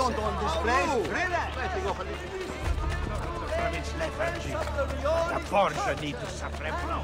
don't own this place. Relax. La Borgia di to suffer.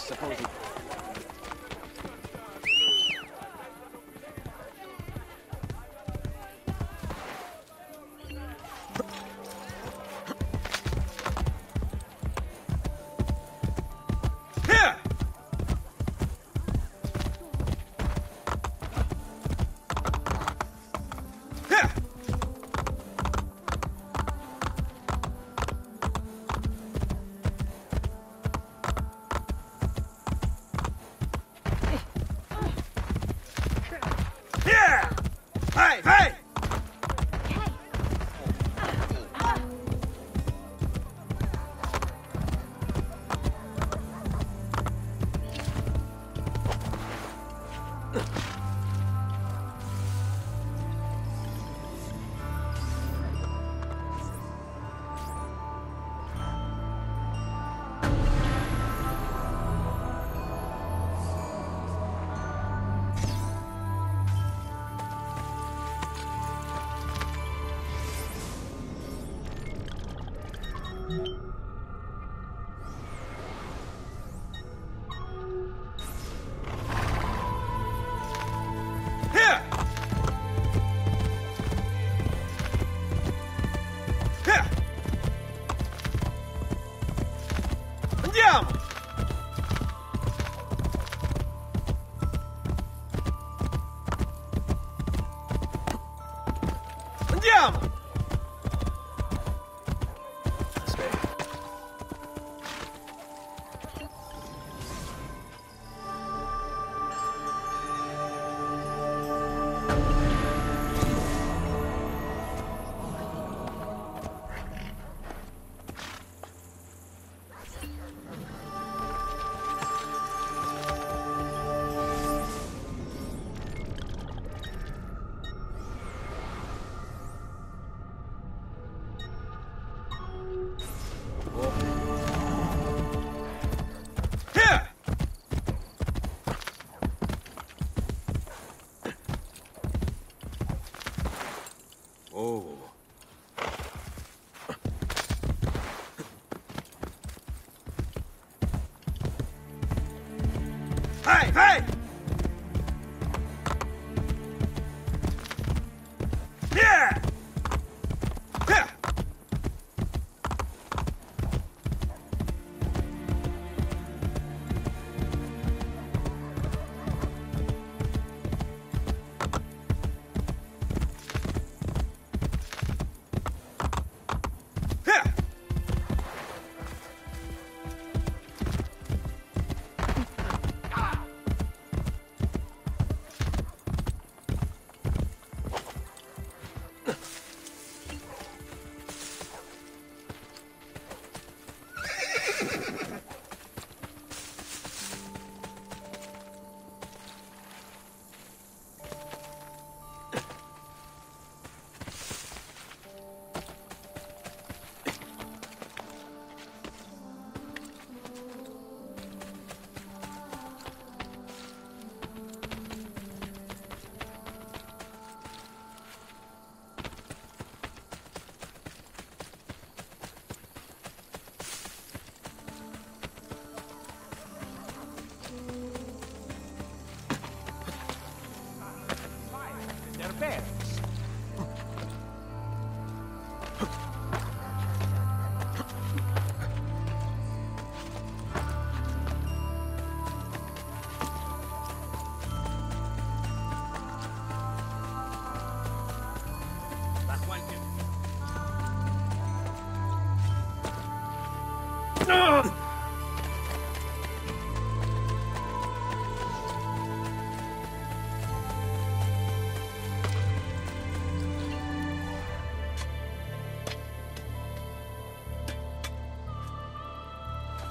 supposedly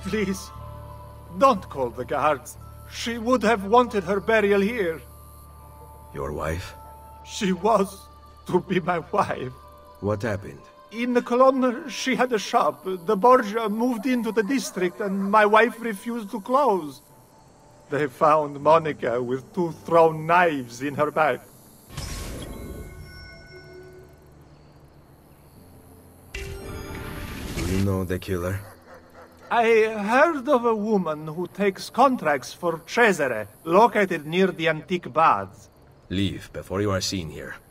Please, don't call the guards. She would have wanted her burial here. Your wife? She was to be my wife. What happened? In the Colonne, she had a shop. The Borgia moved into the district, and my wife refused to close. They found Monica with two thrown knives in her back. Do you know the killer? I heard of a woman who takes contracts for Cesare, located near the antique baths. Leave before you are seen here. Here!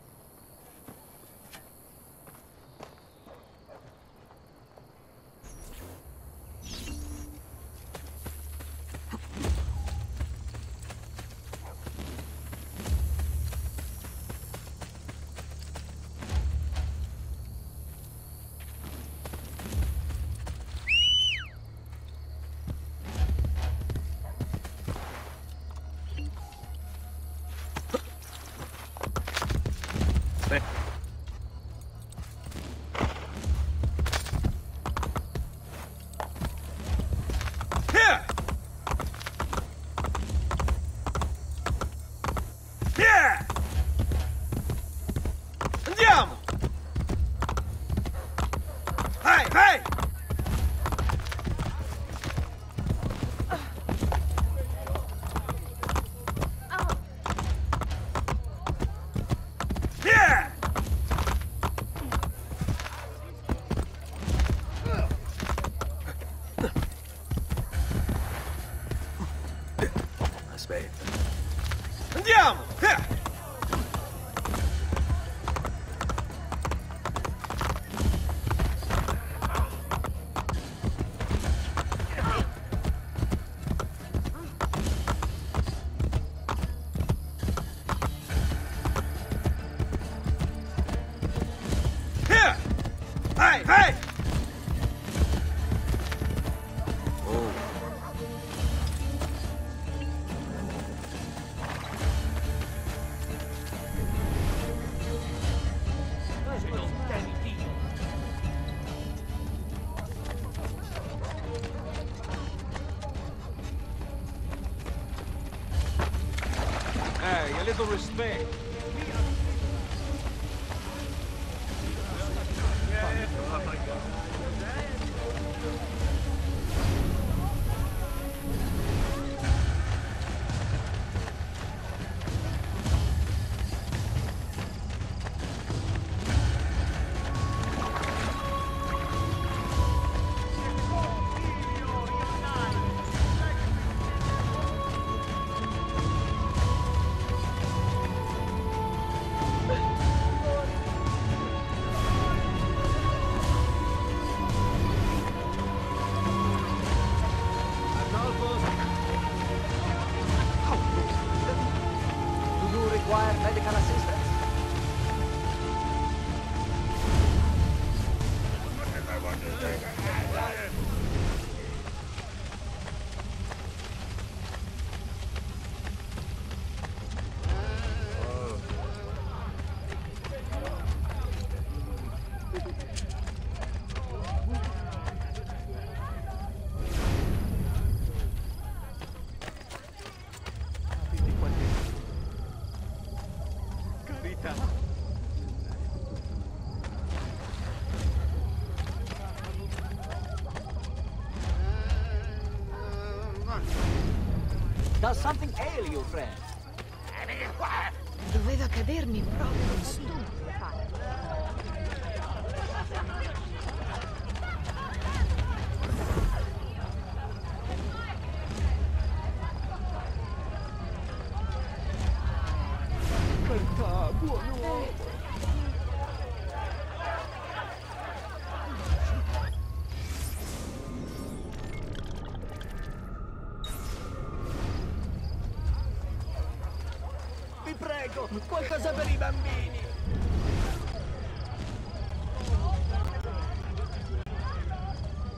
cosa per i bambini.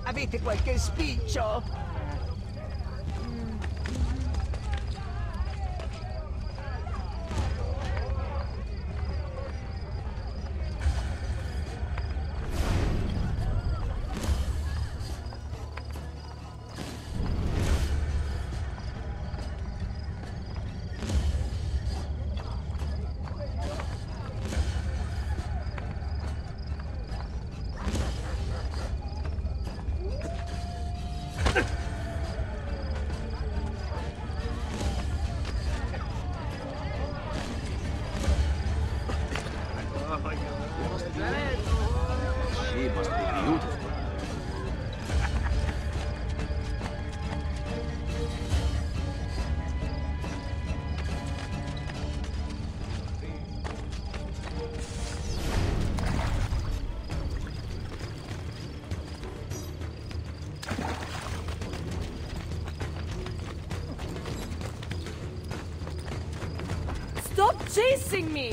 Avete qualche spiccio? chasing me!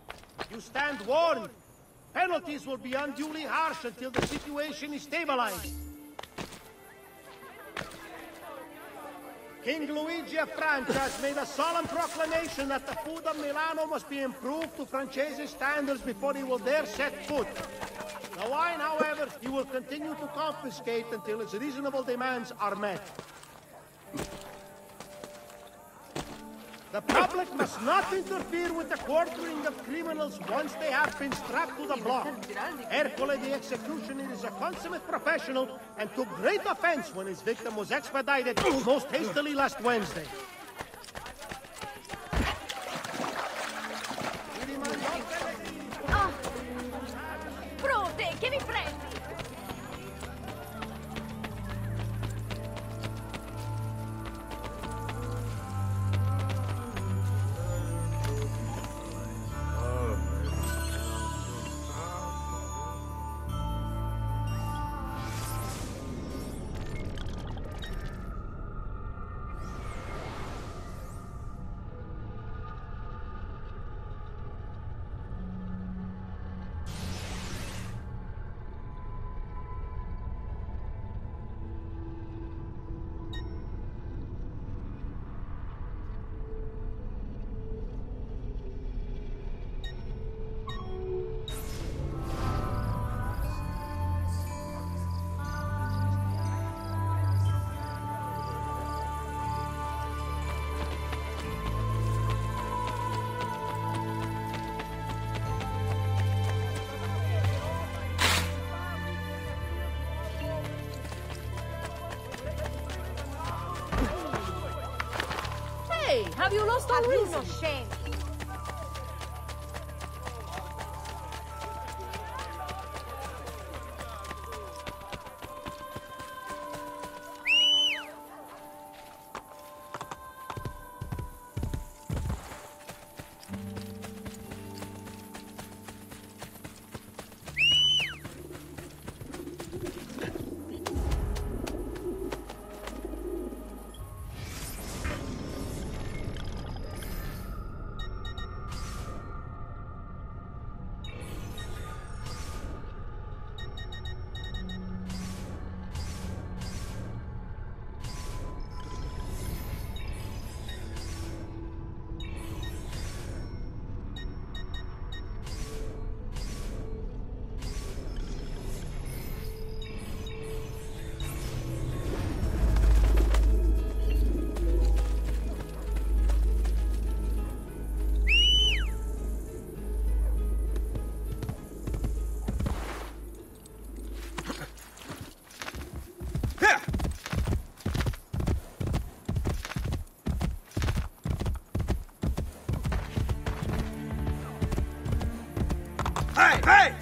penalties will be unduly harsh until the situation is stabilized. King Luigi of France has made a solemn proclamation that the food of Milano must be improved to Francese standards before he will dare set foot. The wine, however, he will continue to confiscate until its reasonable demands are met. The public must not interfere with the quartering of criminals once they have been strapped to the block. Ercole the executioner is a consummate professional and took great offense when his victim was expedited most hastily last Wednesday. Ah! Brute, che mi prendi? Have Hey,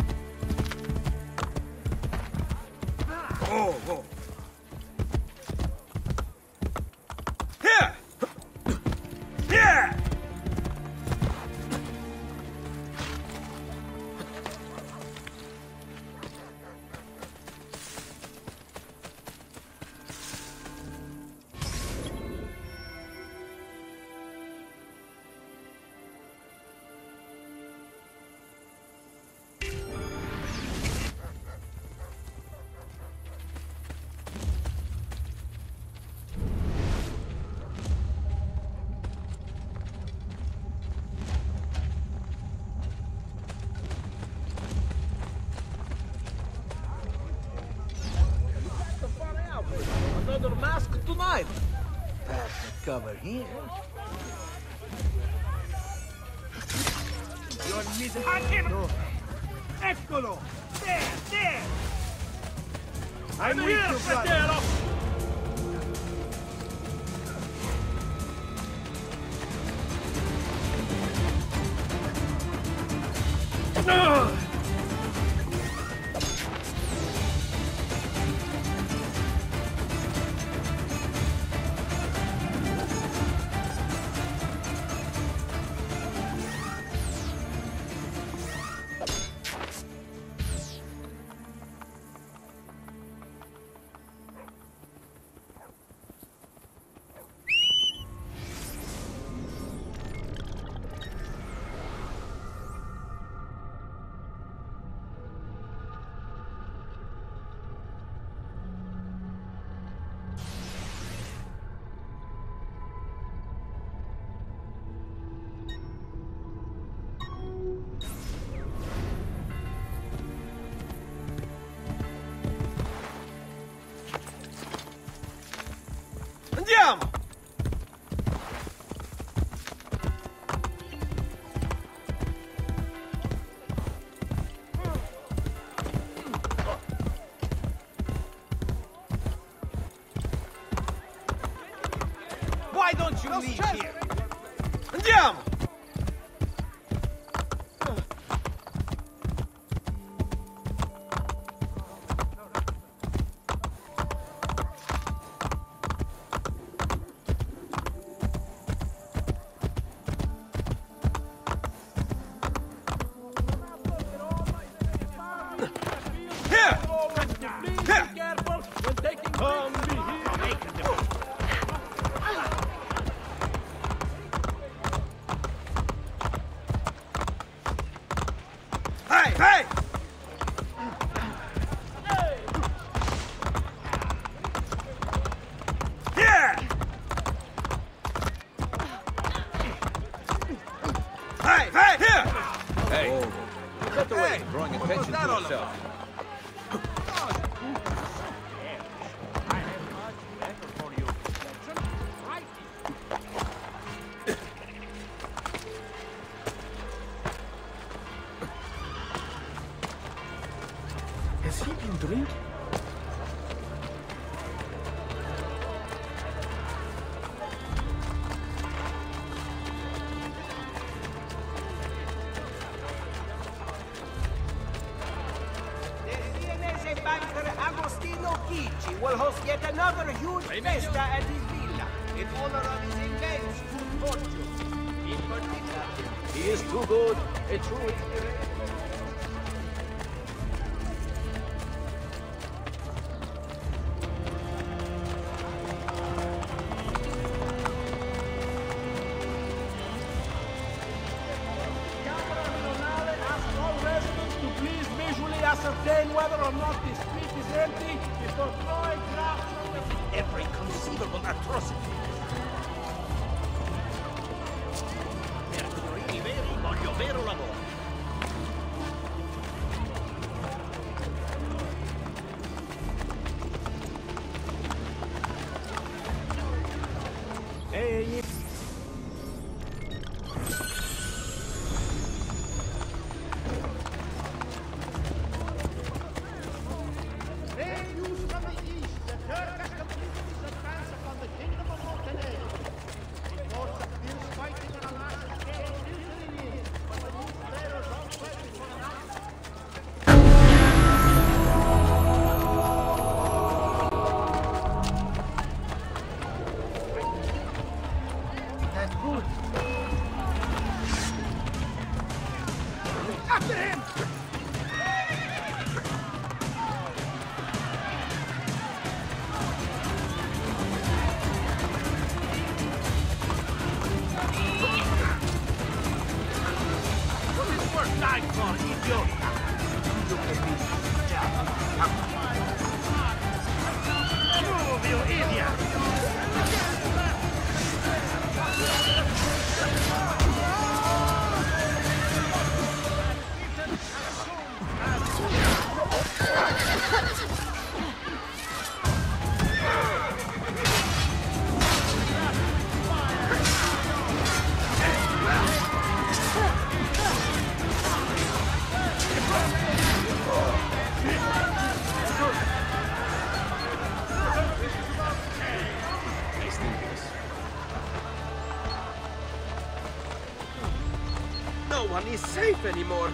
That's the cover here. Huge No one is safe anymore.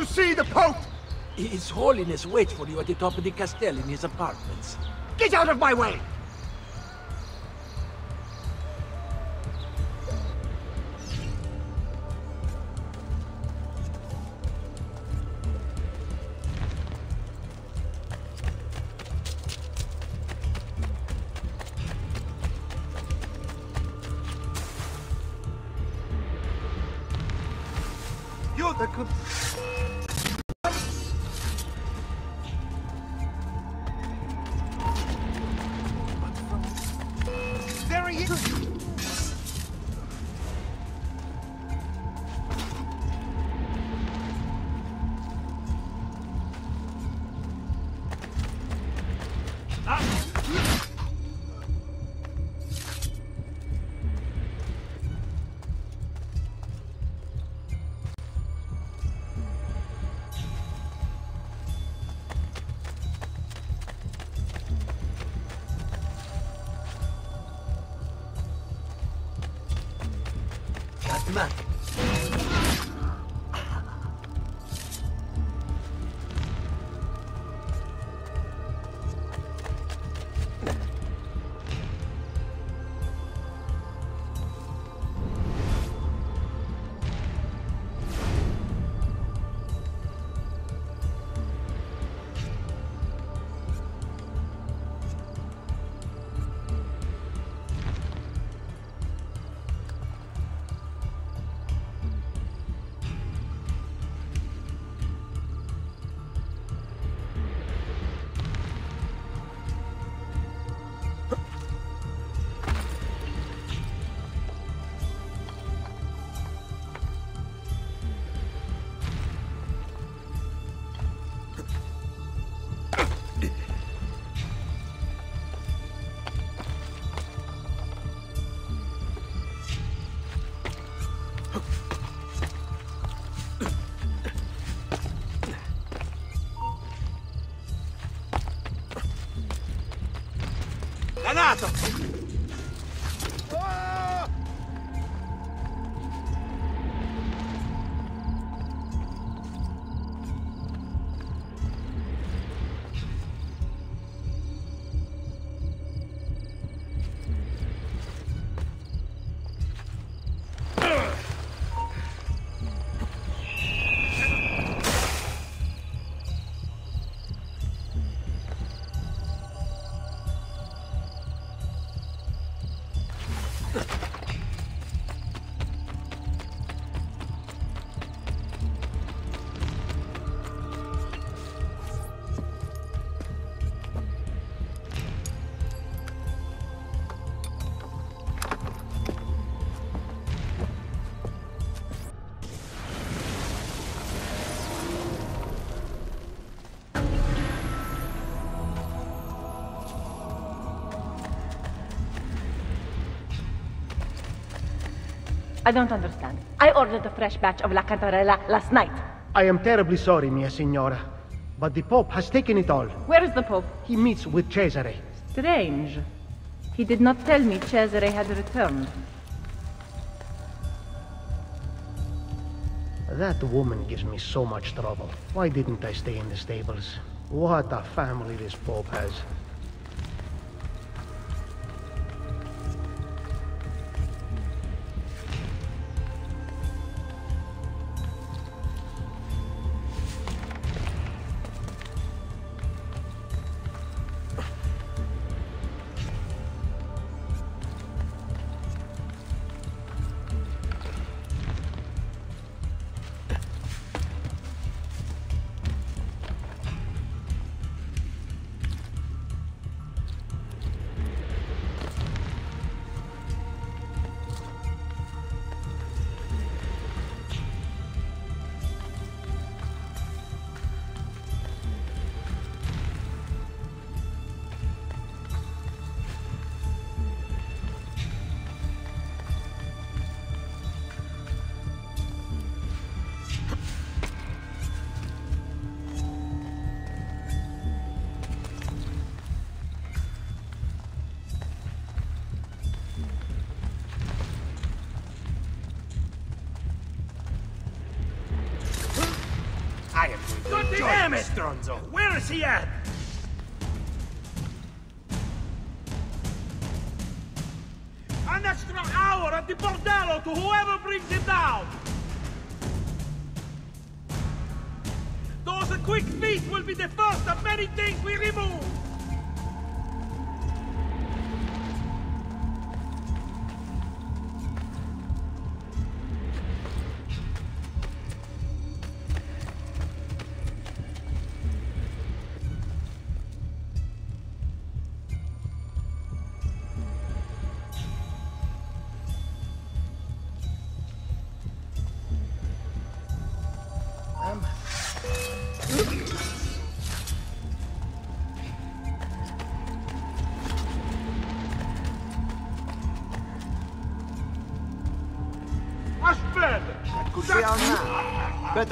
To see the Pope! His Holiness waits for you at the top of the castle in his apartments. Get out of my way! I don't understand. I ordered a fresh batch of La Cantarella last night. I am terribly sorry, mia signora. But the Pope has taken it all. Where is the Pope? He meets with Cesare. Strange. He did not tell me Cesare had returned. That woman gives me so much trouble. Why didn't I stay in the stables? What a family this Pope has. Is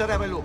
man.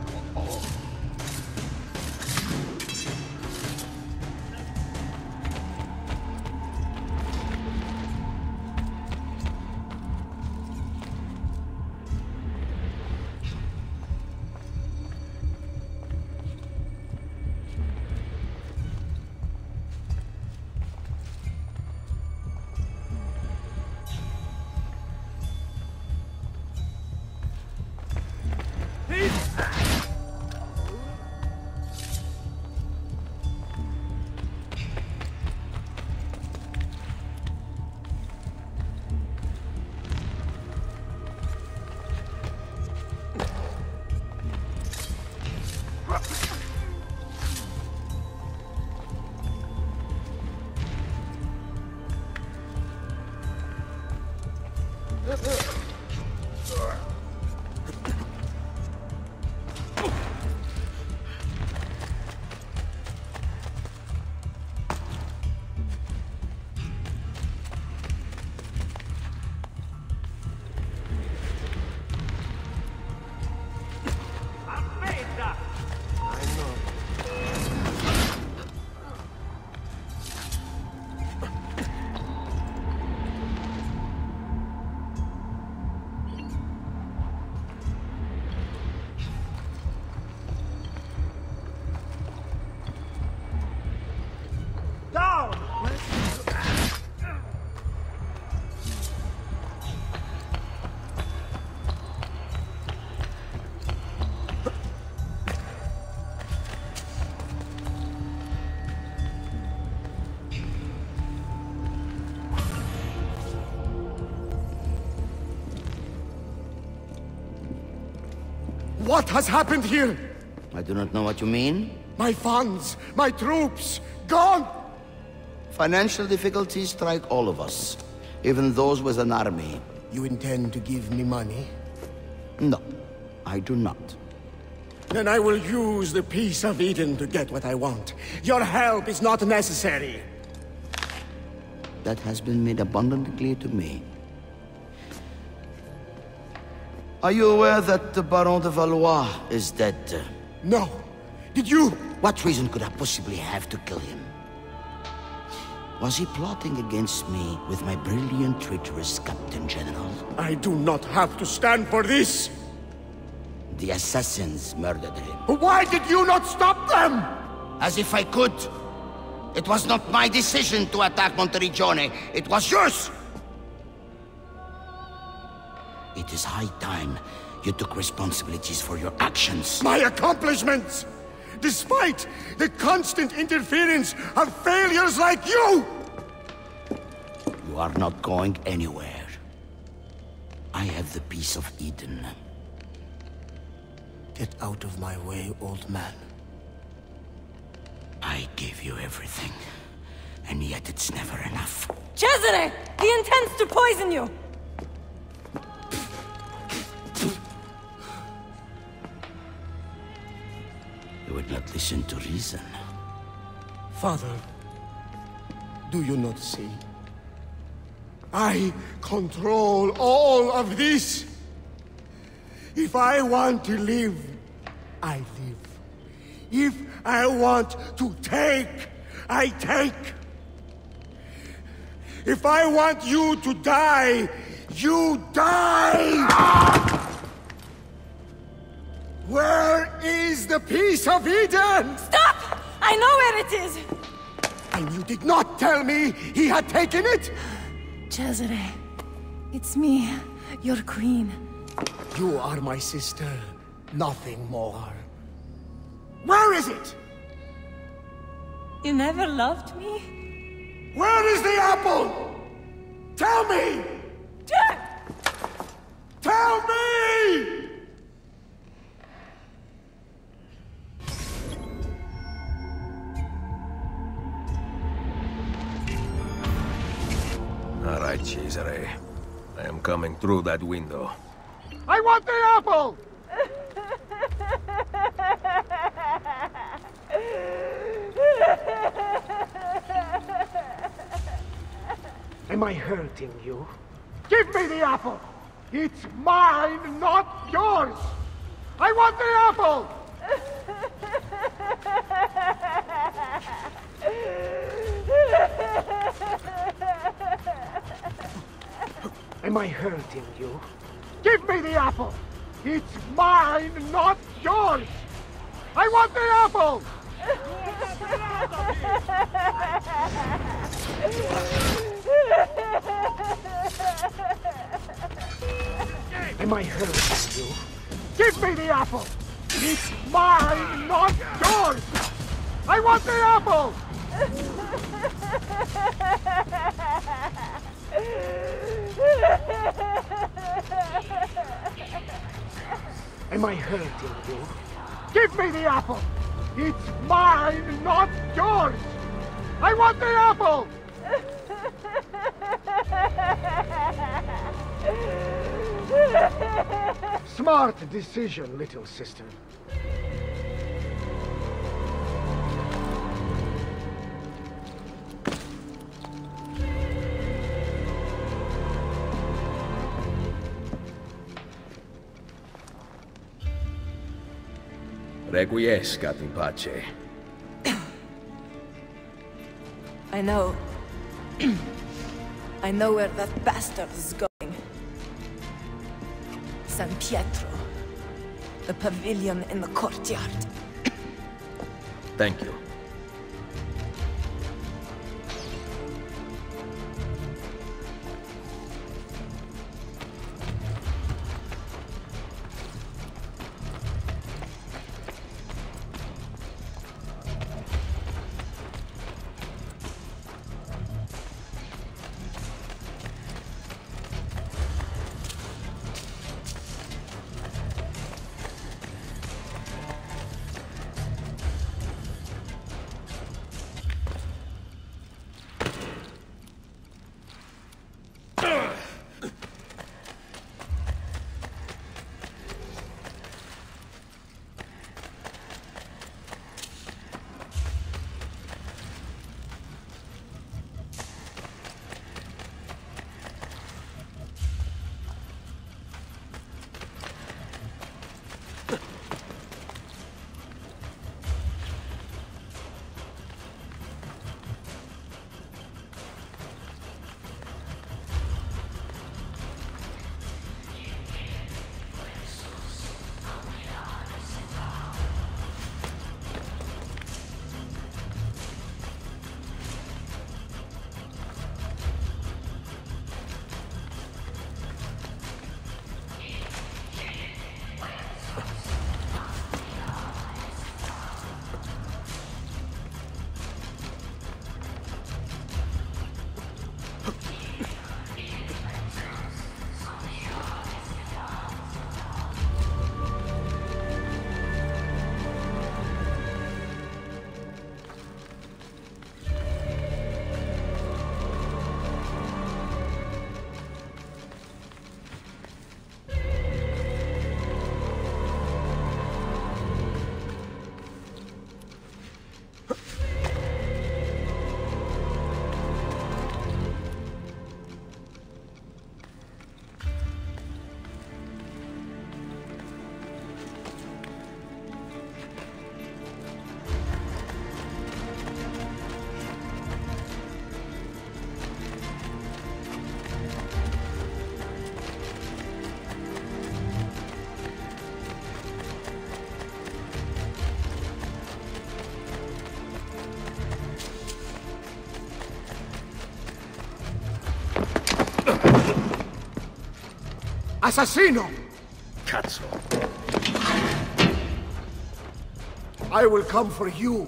What has happened here? I do not know what you mean. My funds, my troops, gone! Financial difficulties strike all of us, even those with an army. You intend to give me money? No, I do not. Then I will use the piece of Eden to get what I want. Your help is not necessary. That has been made abundantly clear to me. Are you aware that the Baron de Valois is dead? No. Did you? What reason could I possibly have to kill him? Was he plotting against me with my brilliant, traitorous Captain General? I do not have to stand for this. The assassins murdered him. But Why did you not stop them? As if I could. It was not my decision to attack Monteriggioni. It was yours! It is high time you took responsibilities for your actions. My accomplishments! Despite the constant interference of failures like you! You are not going anywhere. I have the piece of Eden. Get out of my way, old man. I gave you everything. And yet it's never enough. Cesare! He intends to poison you! Would not listen to reason. Father, do you not see? I control all of this. If I want to live, I live. If I want to take, I take. If I want you to die, you die! Where is the piece of Eden? Stop! I know where it is! And you did not tell me he had taken it? Cesare, it's me, your queen. You are my sister, nothing more. Where is it? You never loved me? Where is the apple? Tell me! Tell me! All right, Cesare. I am coming through that window. I want the apple! Am I hurting you? Give me the apple! It's mine, not yours! I want the apple! Am I hurting you? Give me the apple! It's mine, not yours! I want the apple! Am I hurting you? Give me the apple! It's mine, not yours! I want the apple! Am I hurting you? Give me the apple! It's mine, not yours! I want the apple! Smart decision, little sister. Requiescat in pace. I know. I know where that bastard is going. San Pietro. The pavilion in the courtyard. Thank you. Assassino! Cazzo. I will come for you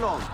Hold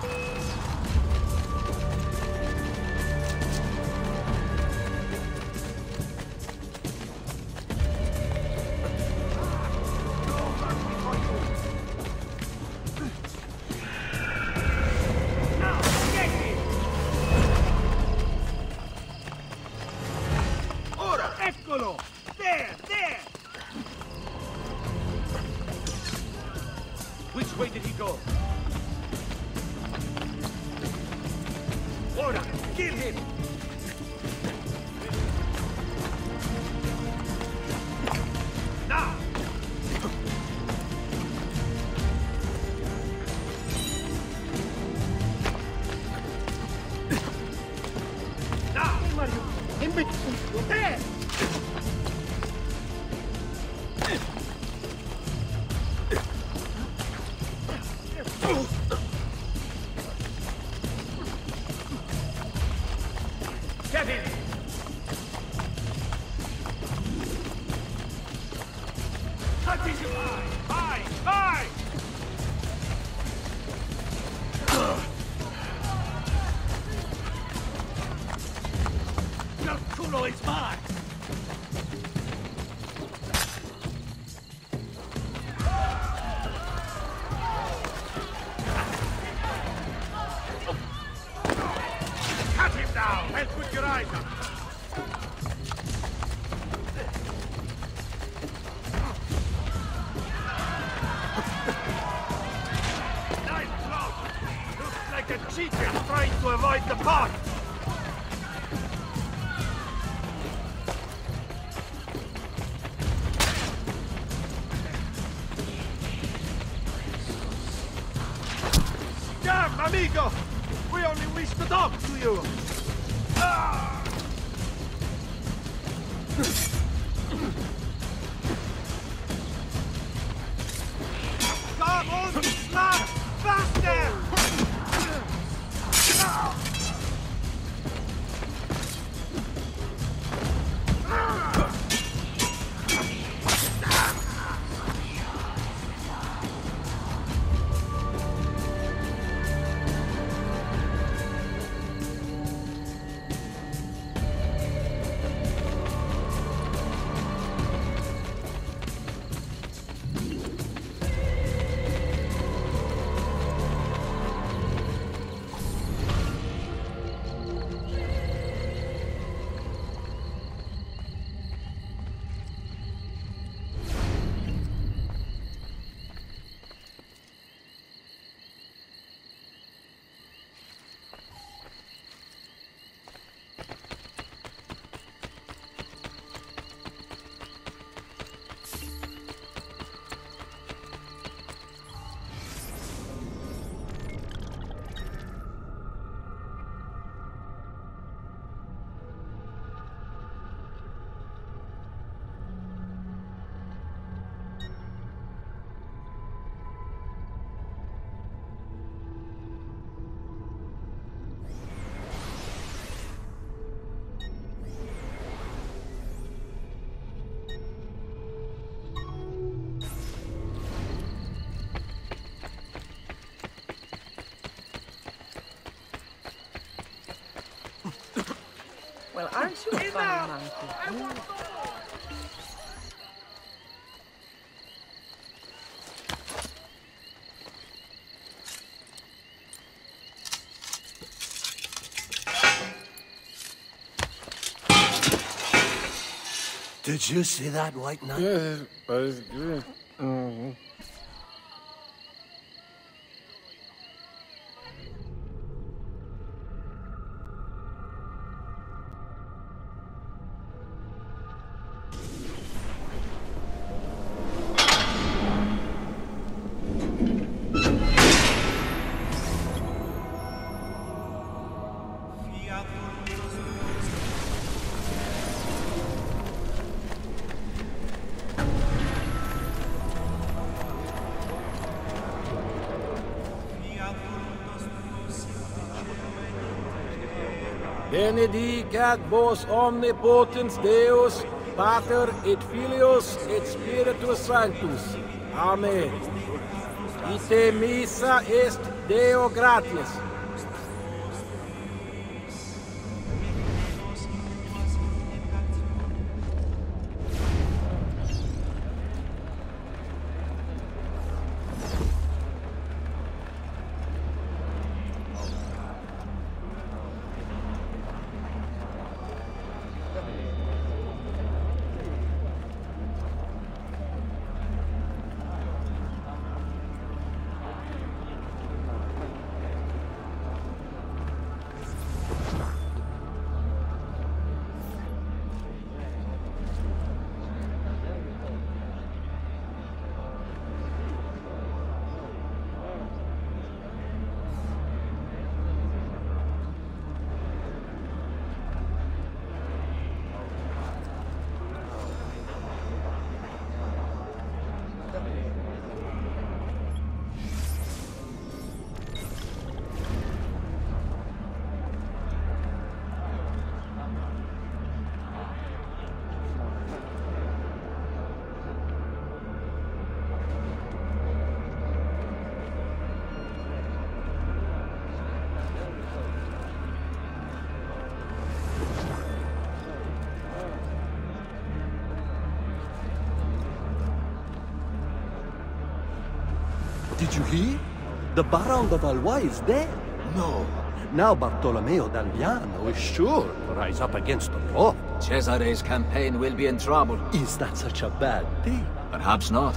Well, aren't you a funny monkey? Hmm? Did you see that white knight? Yeah, but it's good. Benedicat vos omnipotens Deus, Pater et Filius et Spiritus Sanctus. Amen. Ite missa est Deo gratias. The Baron de Valois is dead. No. Now Bartolomeo d'Alviano is sure to rise up against the Pope. Cesare's campaign will be in trouble. Is that such a bad thing? Perhaps not.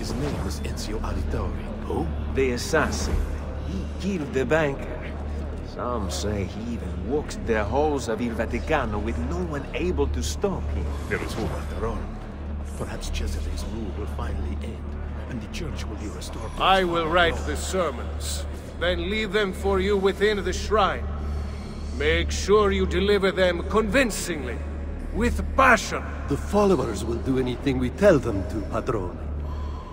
His name was Ezio Auditore. Who? The assassin. He killed the banker. Some say he even walks the halls of Il Vaticano with no one able to stop him. There is hope after all. Perhaps Cesare's rule will finally end, and the church will be restored. I will write glory. the sermons, then leave them for you within the shrine. Make sure you deliver them convincingly, with passion. The followers will do anything we tell them to, Padrone.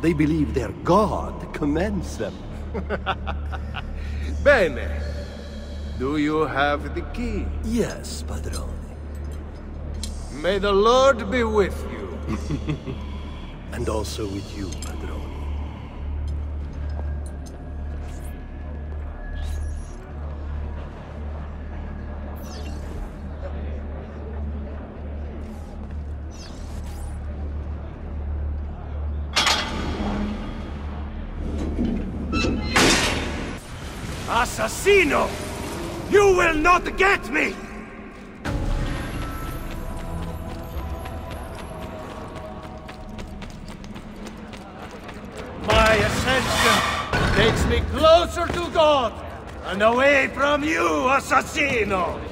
They believe their God commands them. Bene. Do you have the key? Yes, Padrone. May the Lord be with you. And also with you, Padrone. Assassino! You will not get me! My ascension takes me closer to God and away from you, Assassino!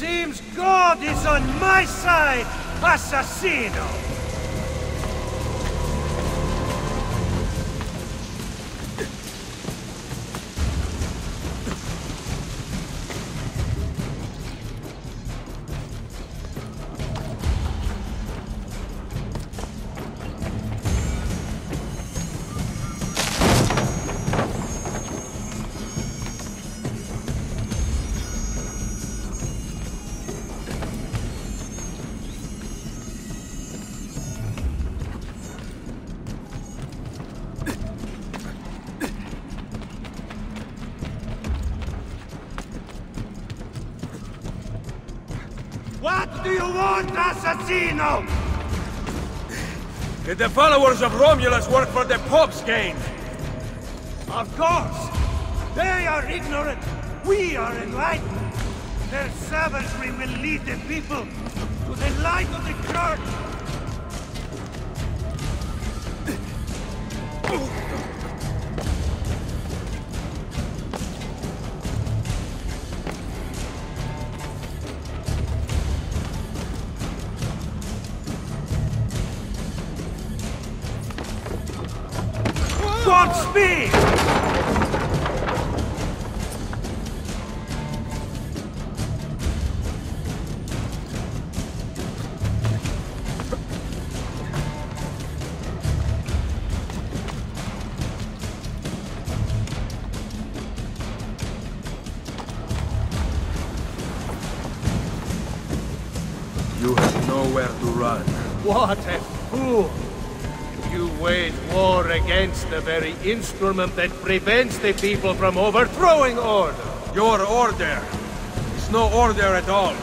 Seems God is on my side, assassino! Did the followers of Romulus work for the Pope's gain? Of course! They are ignorant! We are enlightened! Their savagery will lead the people to the light of the church! Instrument that prevents the people from overthrowing order! Your order is no order at all.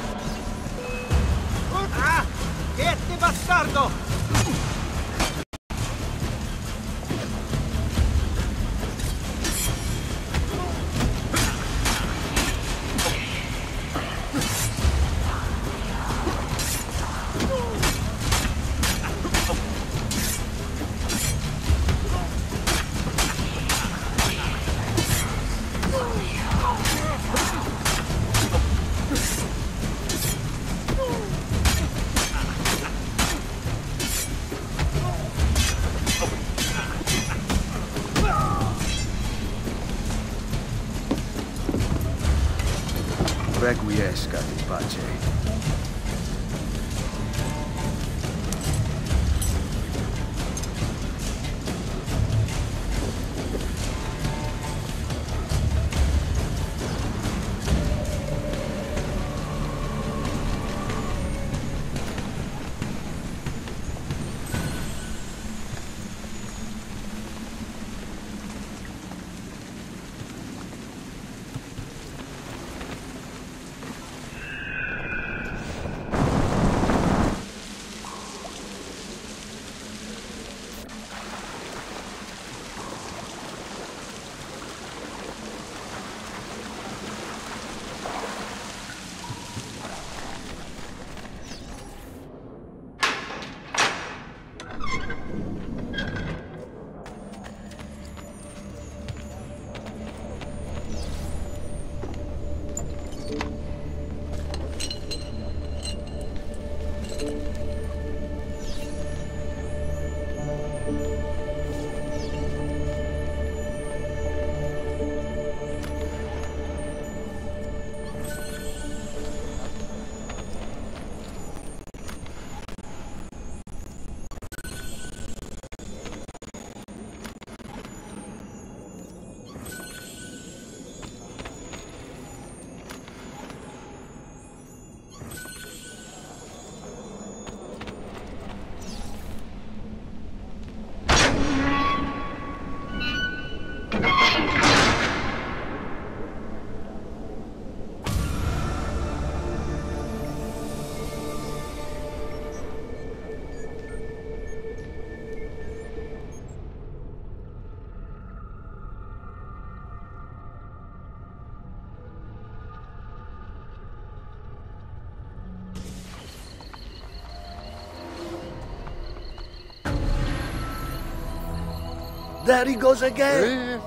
There he goes again.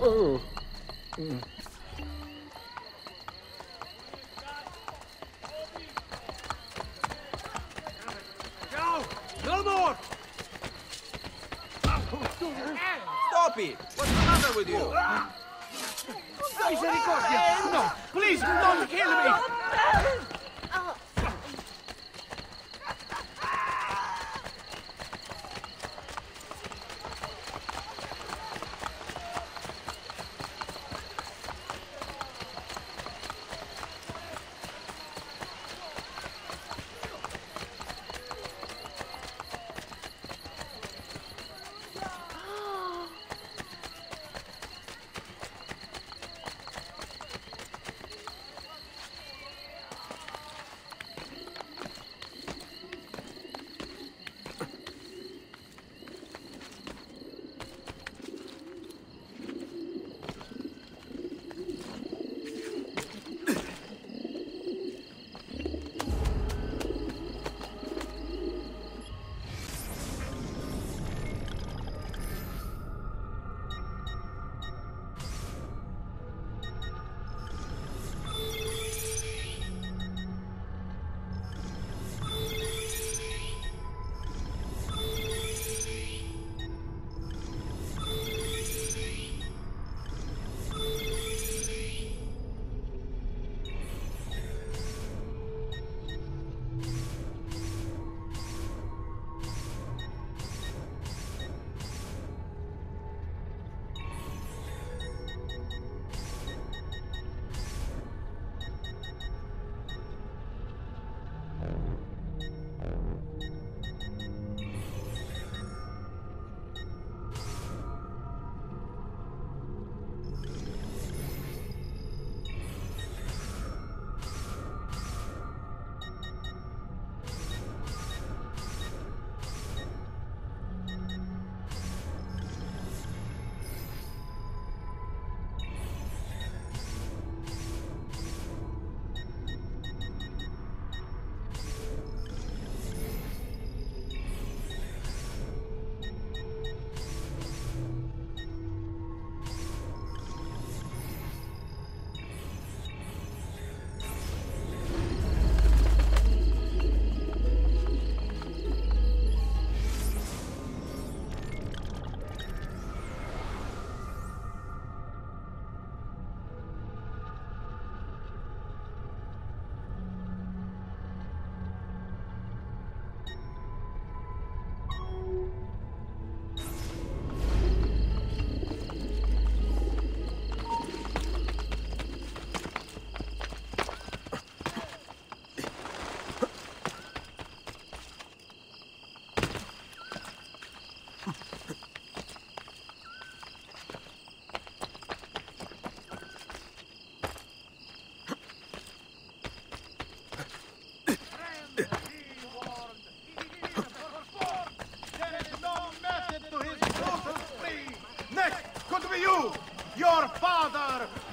Oh.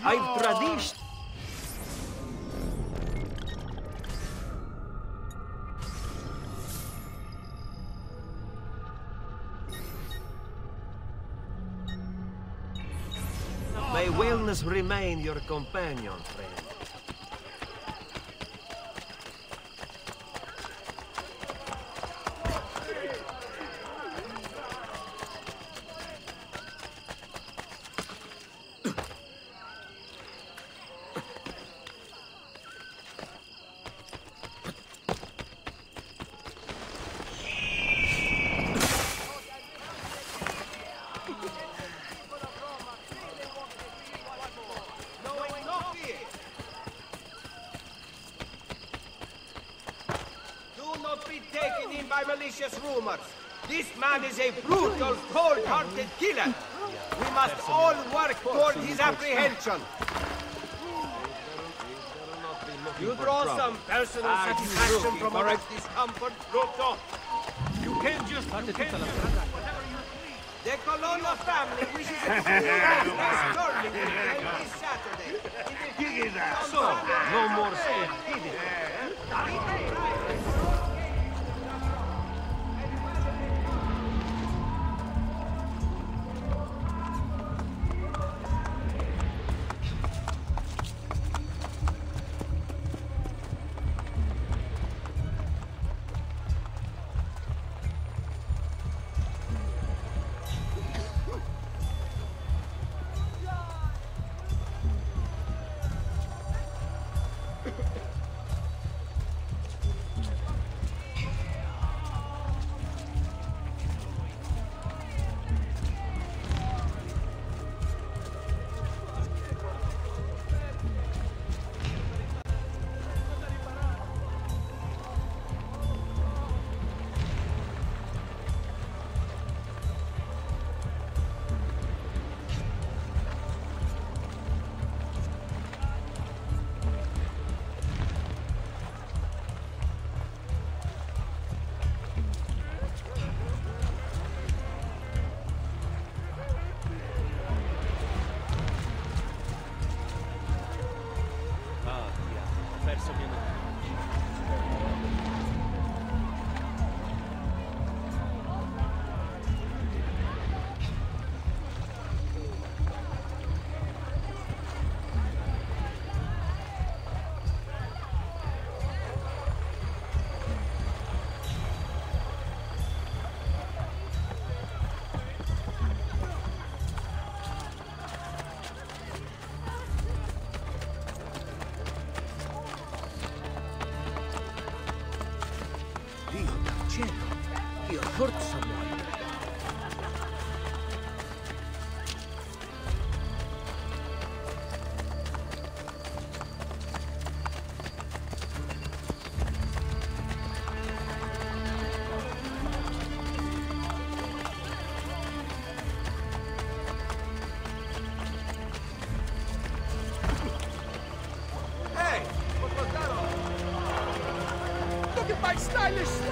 I've tradished. May wellness remain your companion, friend. Yeah. Look at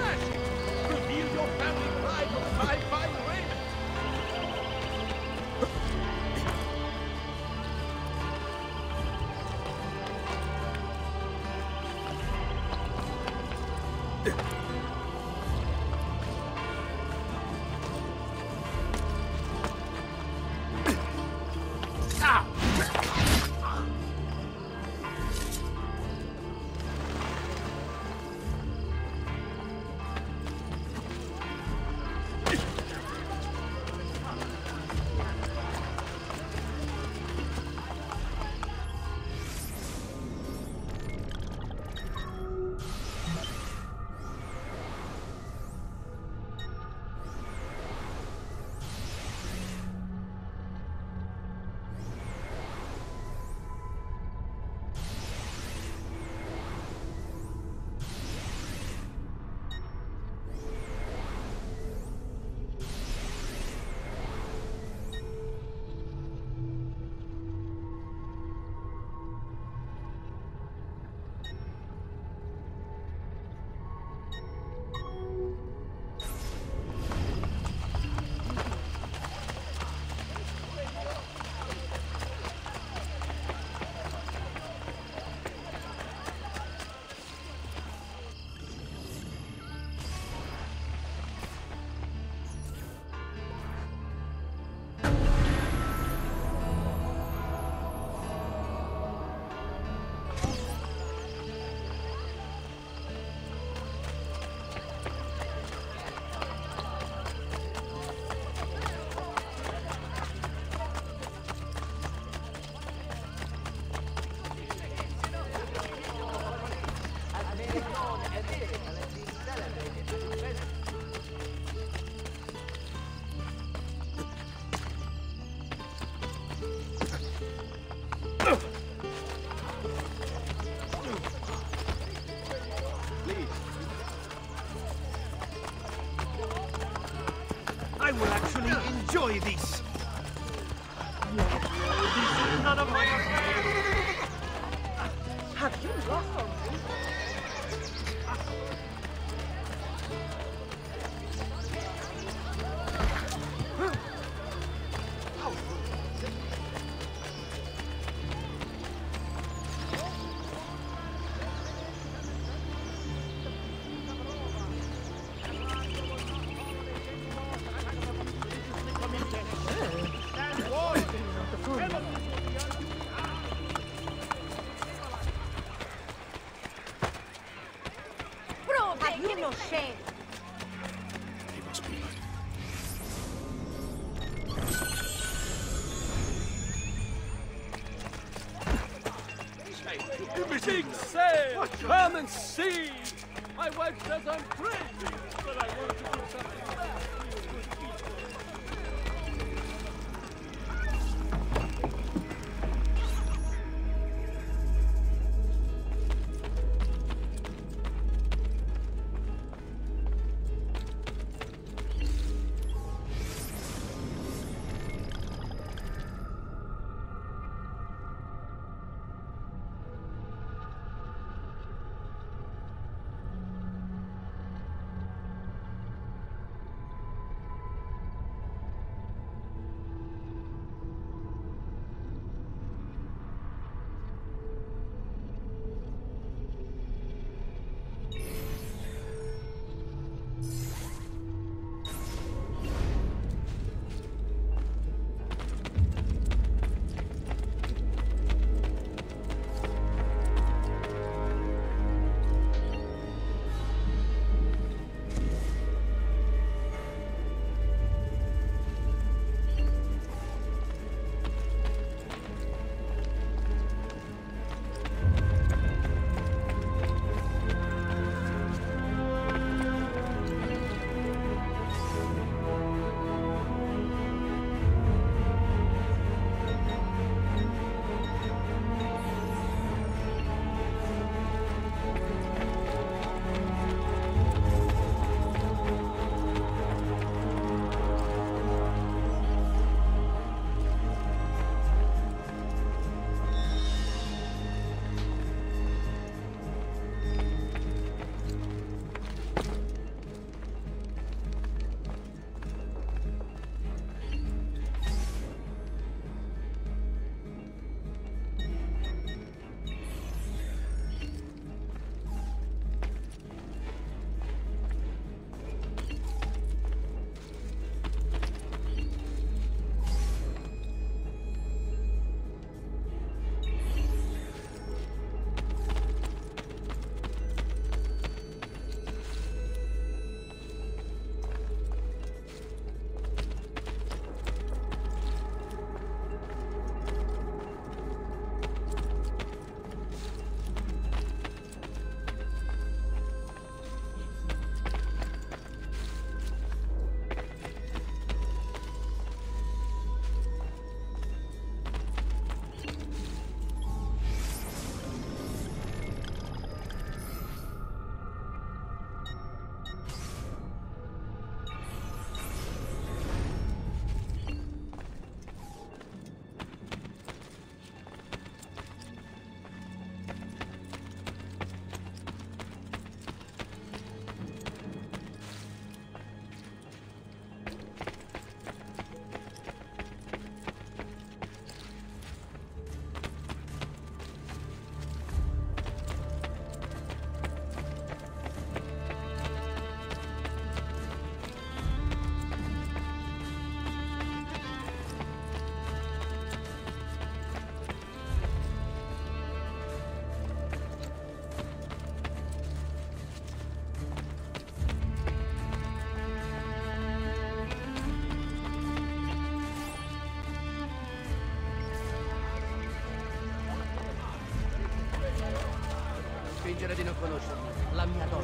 La.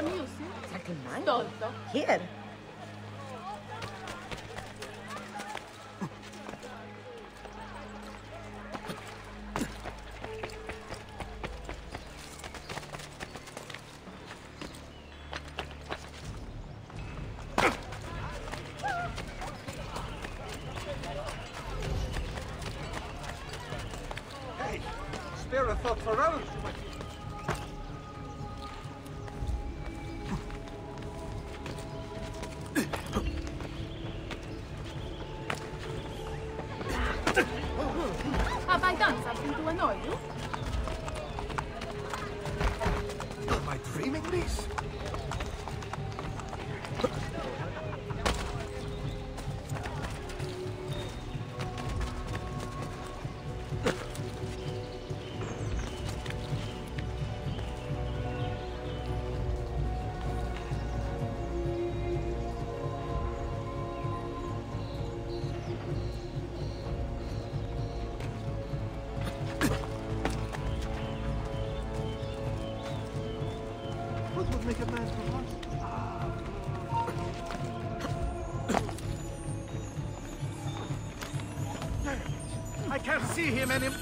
Does this amuse you? Second mine? Dolto. Here. See him anymore.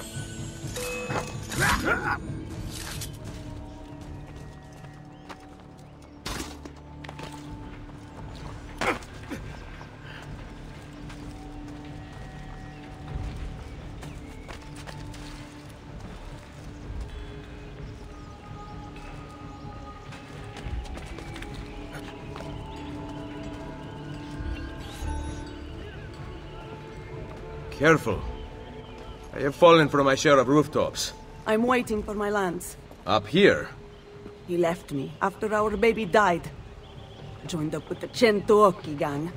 Careful. I have fallen from my share of rooftops. I'm waiting for my lance. Up here. He left me after our baby died. Joined up with the Cento Occhi gang.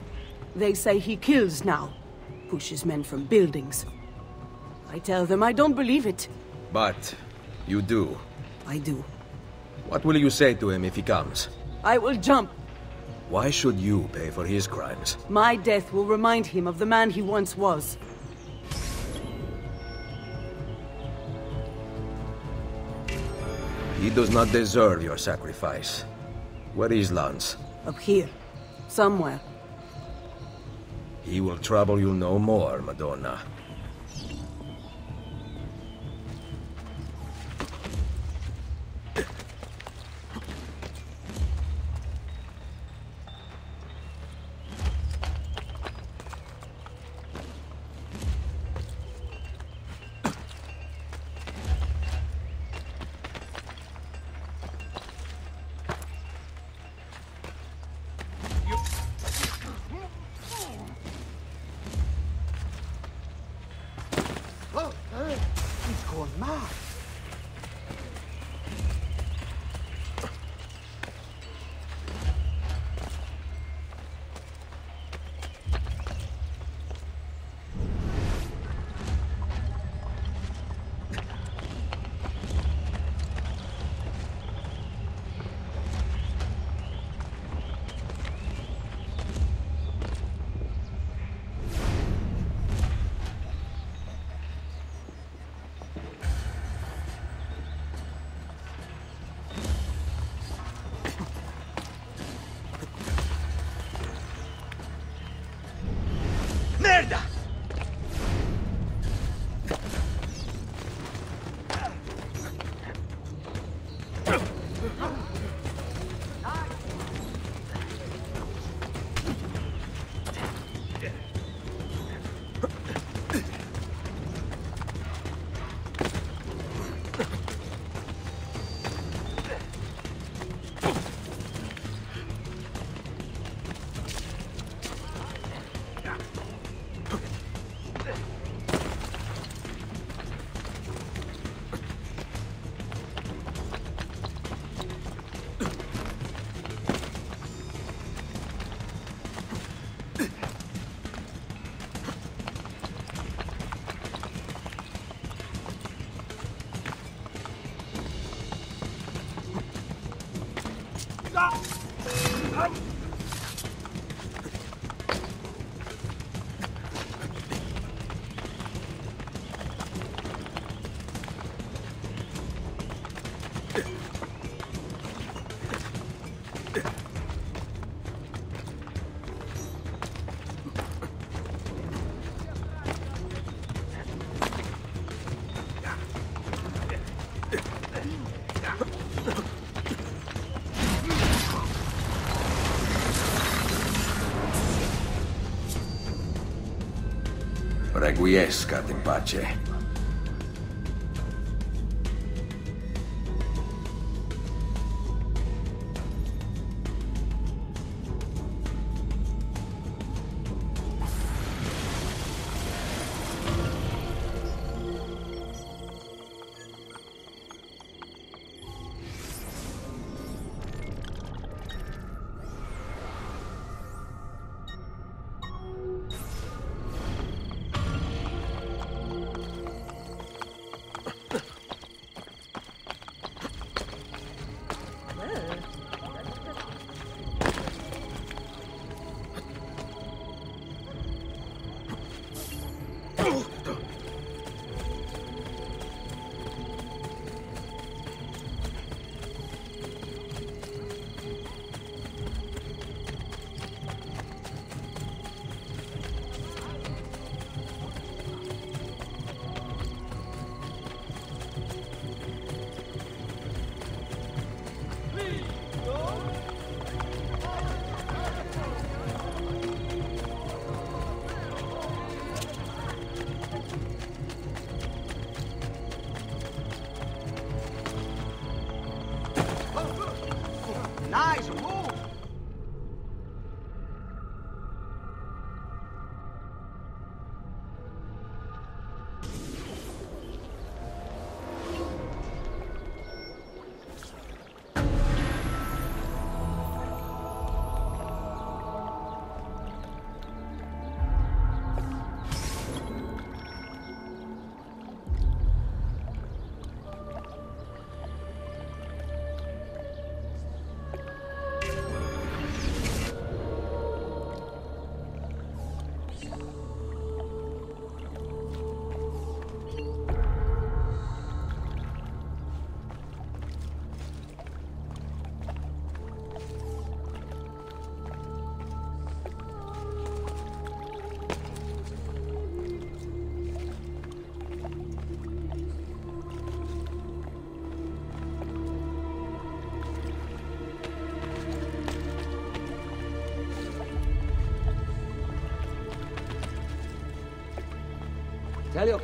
They say he kills now. Pushes men from buildings. I tell them I don't believe it. But you do. I do. What will you say to him if he comes? I will jump. Why should you pay for his crimes? My death will remind him of the man he once was. Does not deserve your sacrifice. Where is Lance? Up here. Somewhere. He will trouble you no more, Madonna. Requiescat in pace.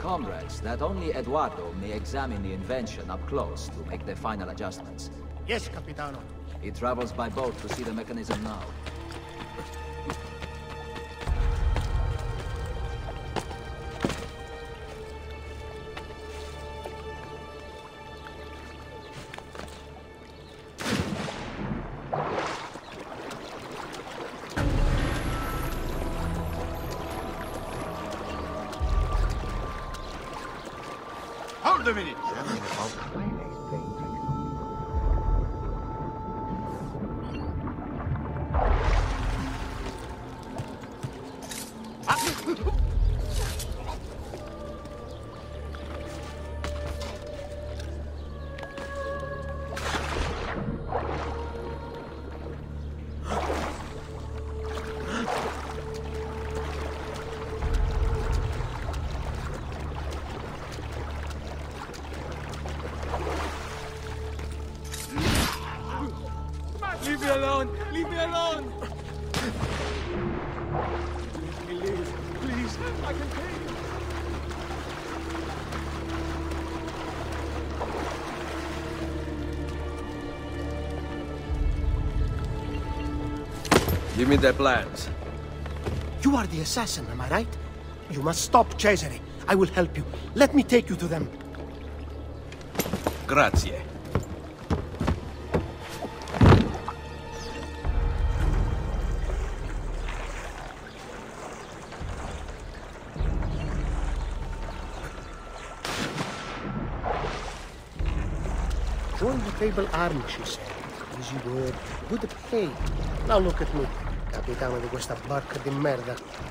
Comrades that only Eduardo may examine the invention up close to make the final adjustments. Yes, Capitano. He travels by boat to see the mechanism now. Give me the plans. You are the assassin, am I right? You must stop Cesare. I will help you. Let me take you to them. Grazie. Join the Fable army, she said. Easy work, good pay. Now look at me, capitano di questa barca di merda.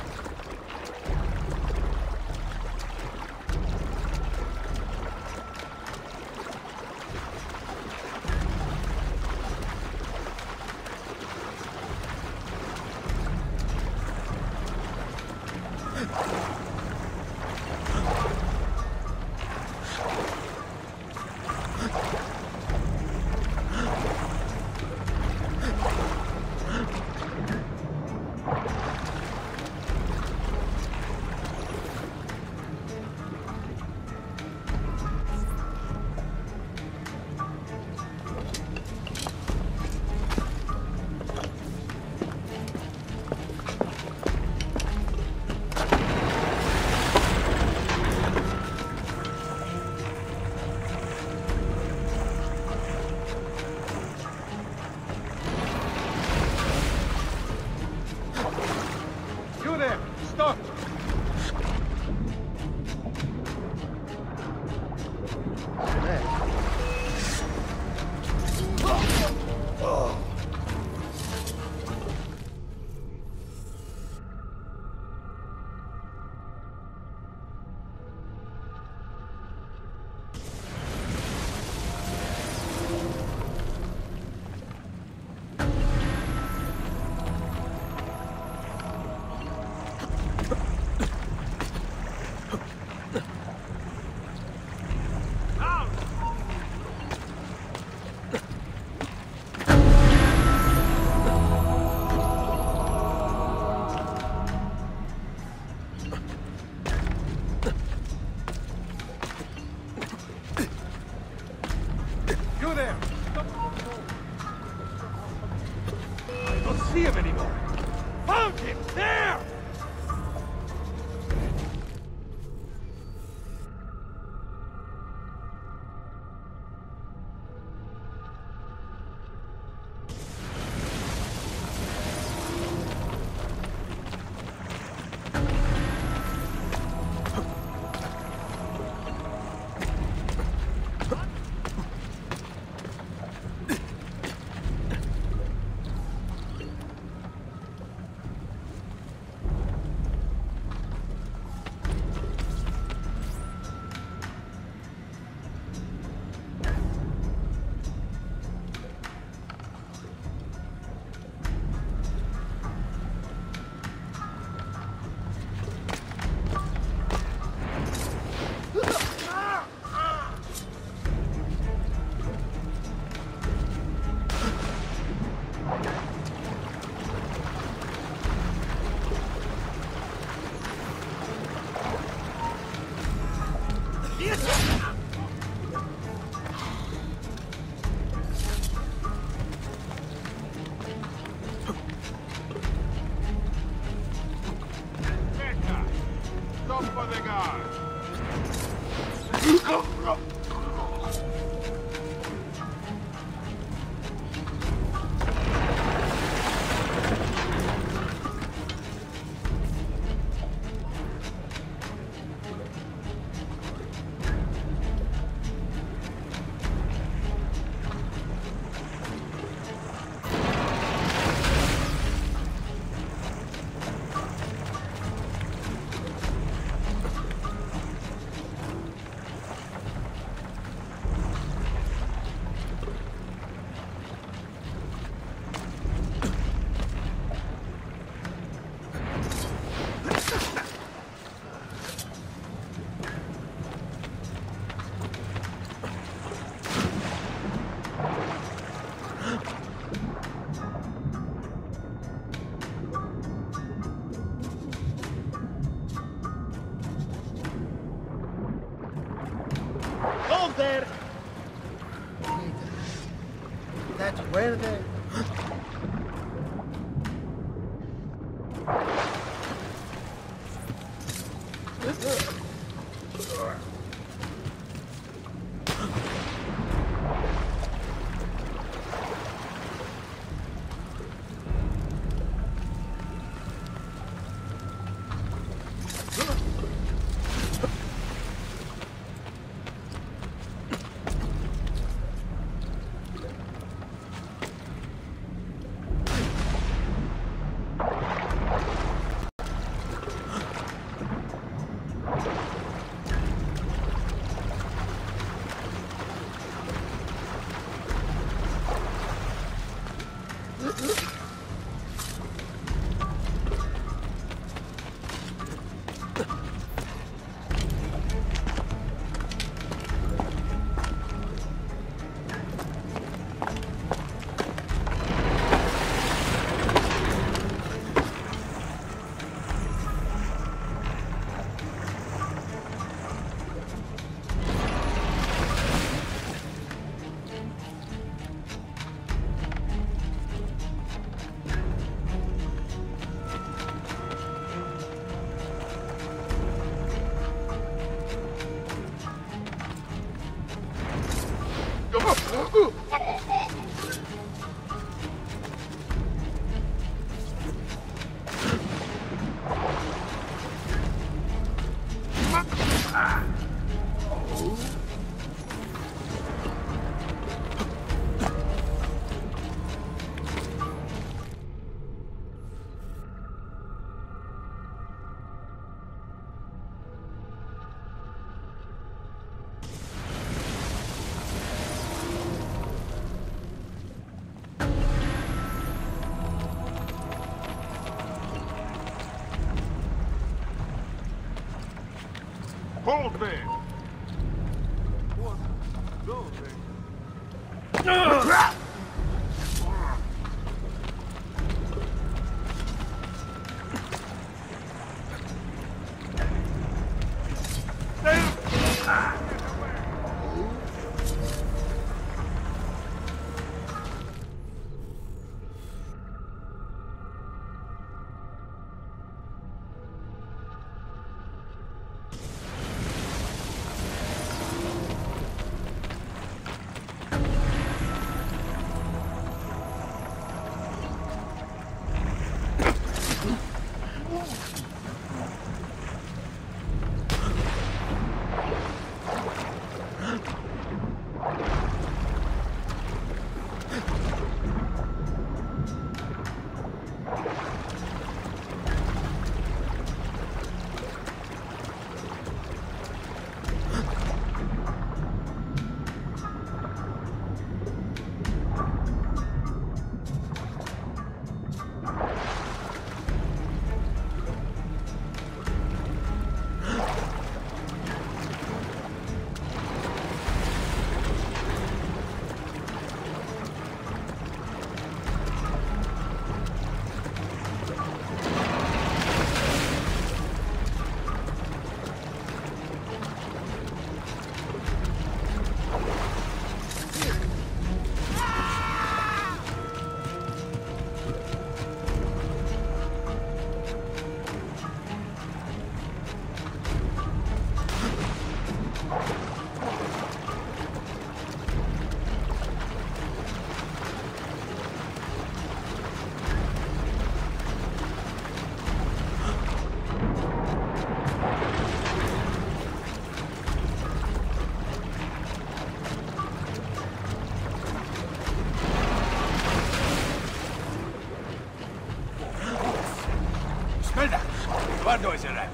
Hold me!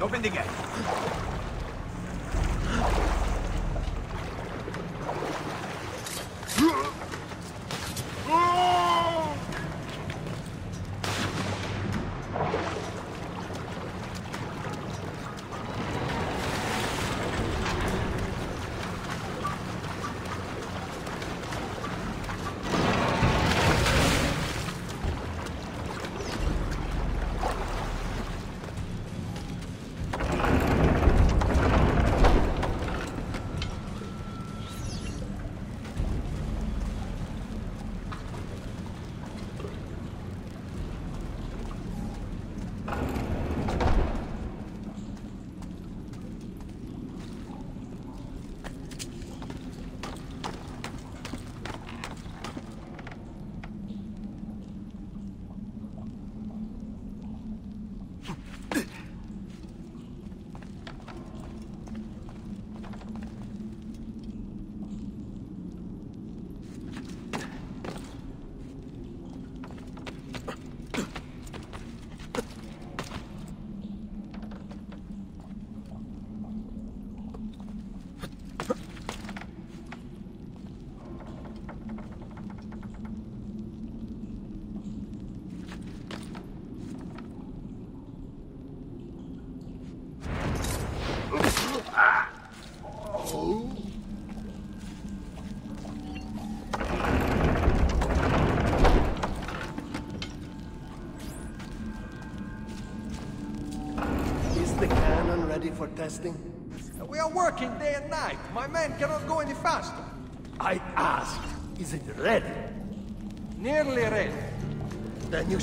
Eduardo has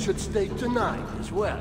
should stay tonight as well.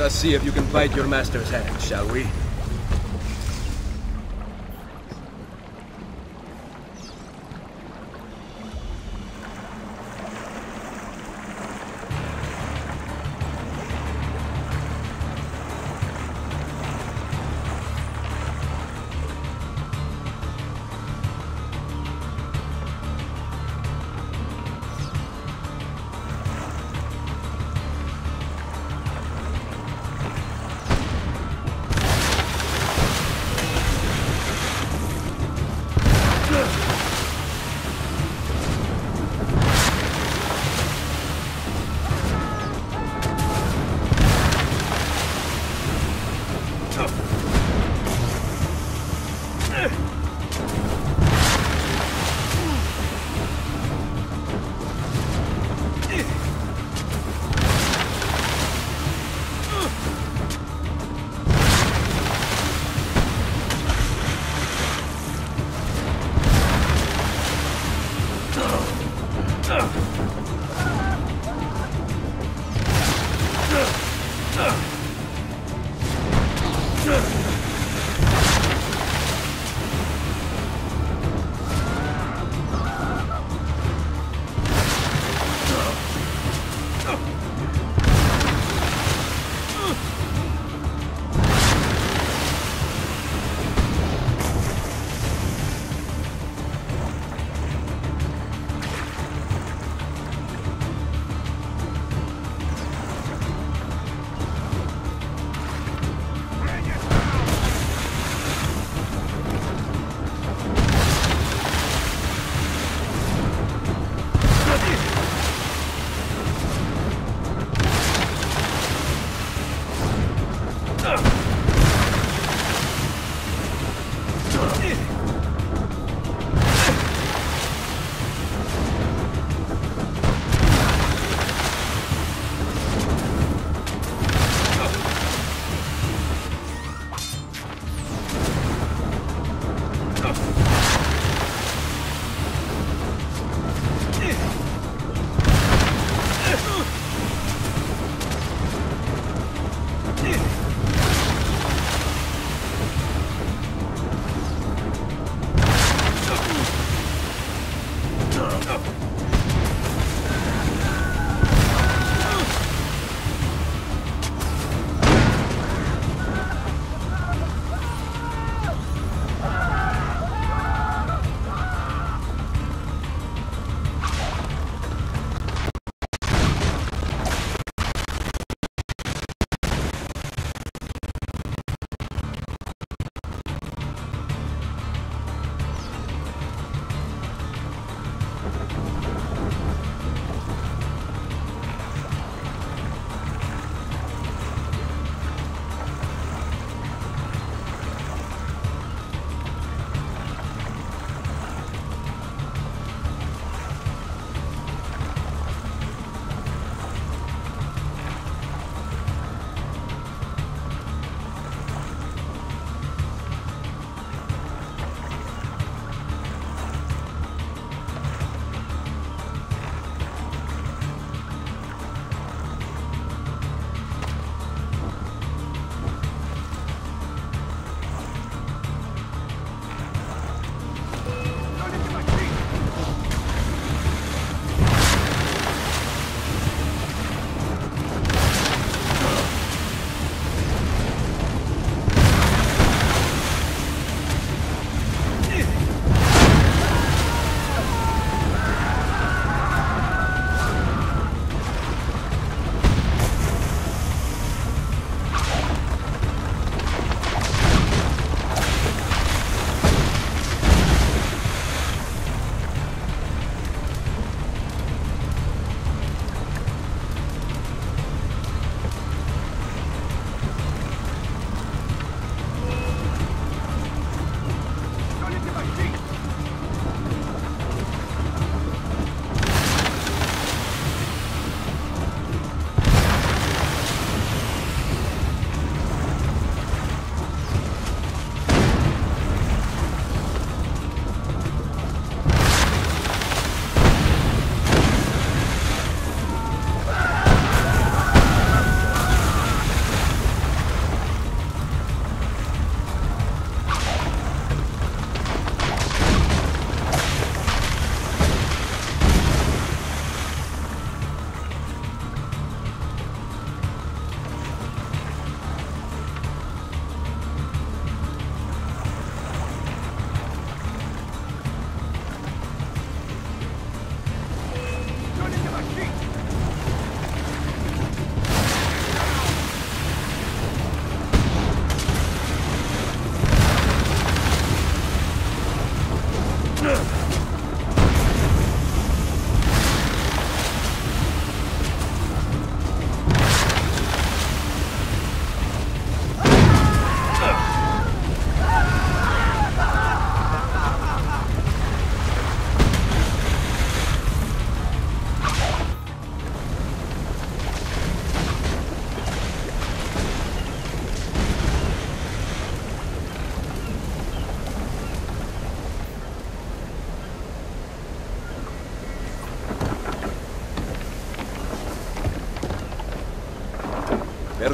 Let us see if you can bite your master's hand, shall we?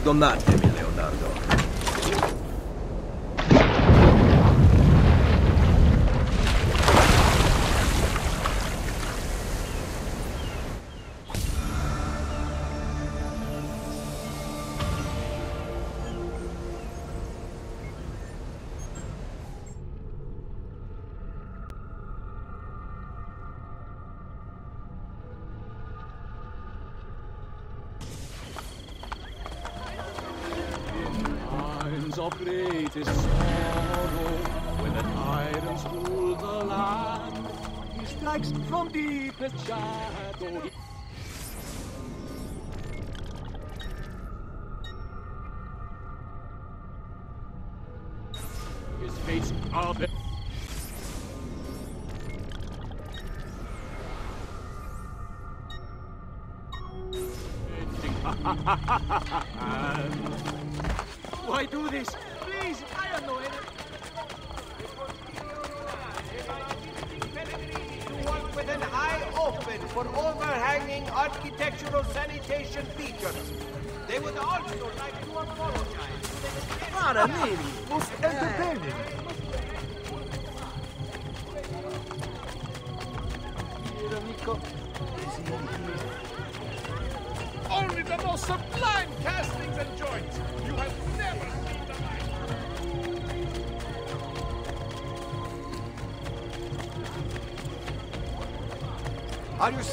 Perdonatemi, Leonardo.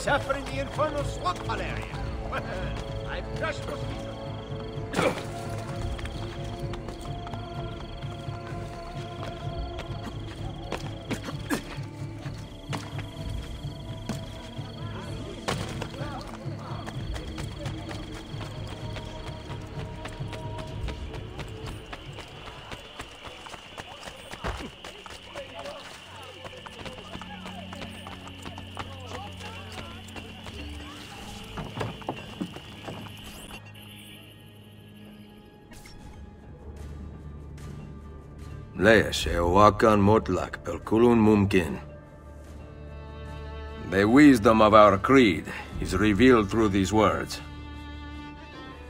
Suffering the infernal Motlak Pelkulun Mumkin. The wisdom of our creed is revealed through these words.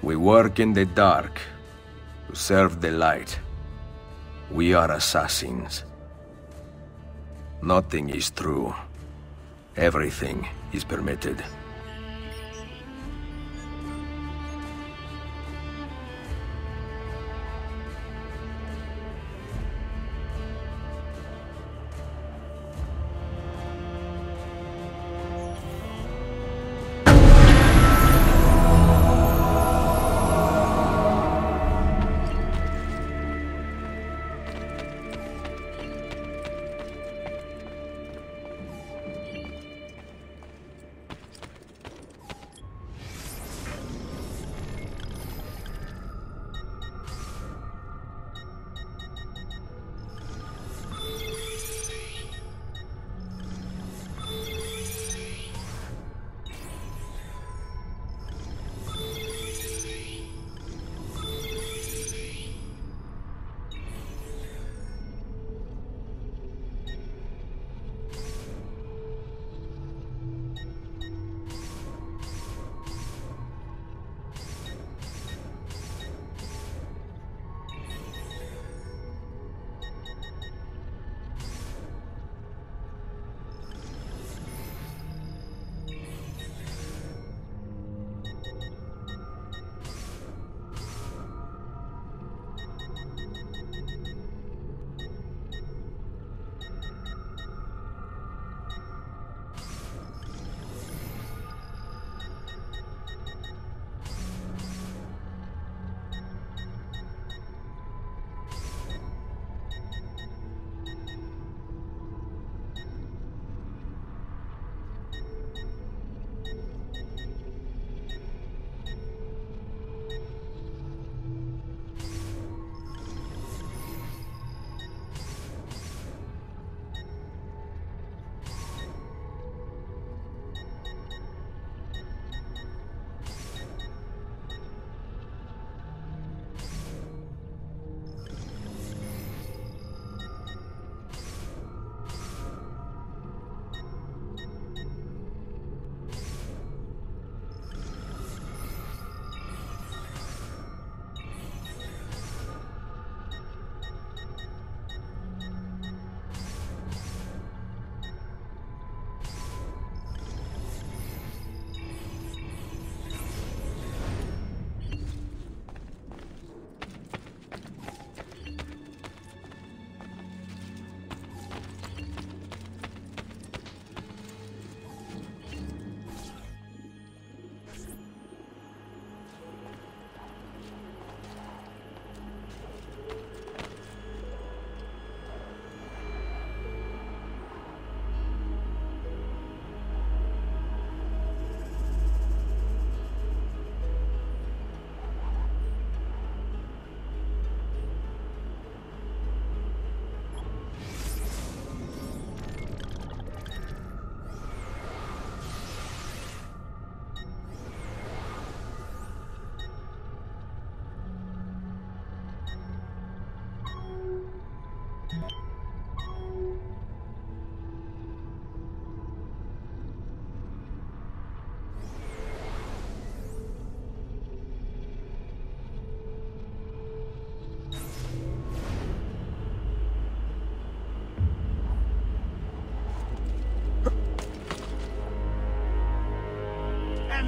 We work in the dark to serve the light. We are assassins. Nothing is true. Everything is permitted.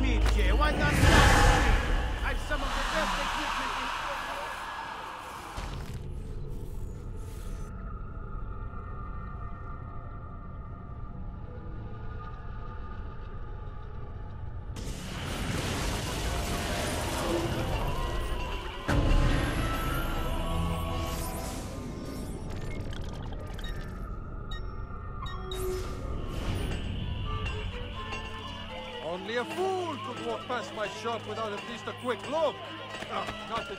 你铁腕单 past my shop without at least a quick look. Ah, not the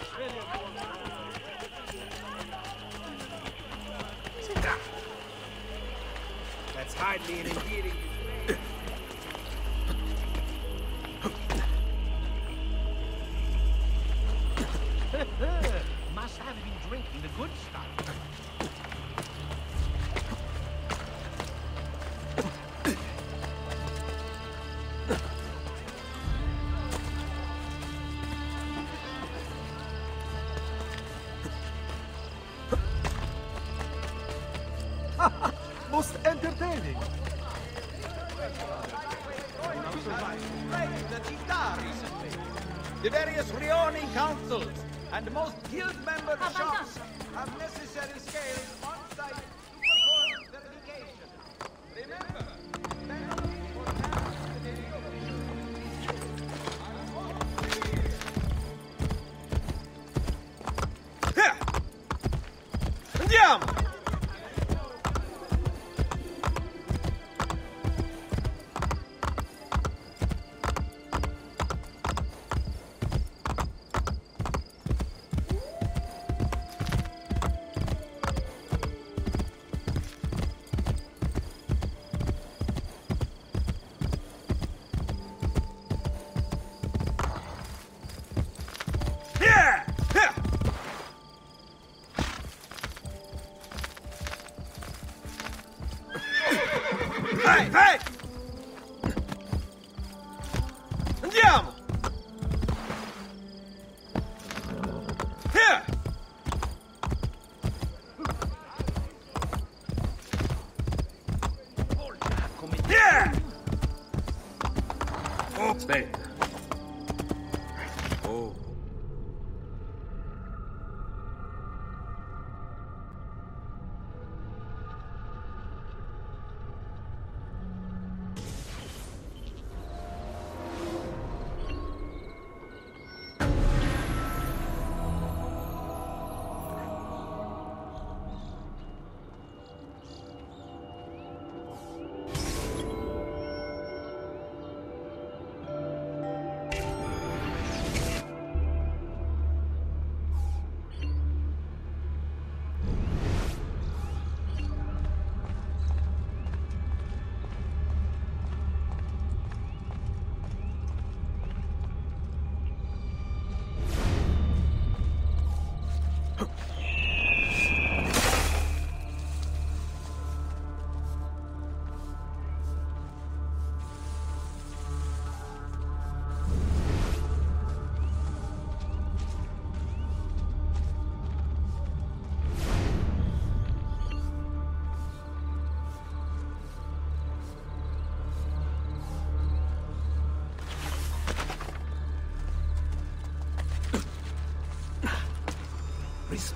That's hardly an endearing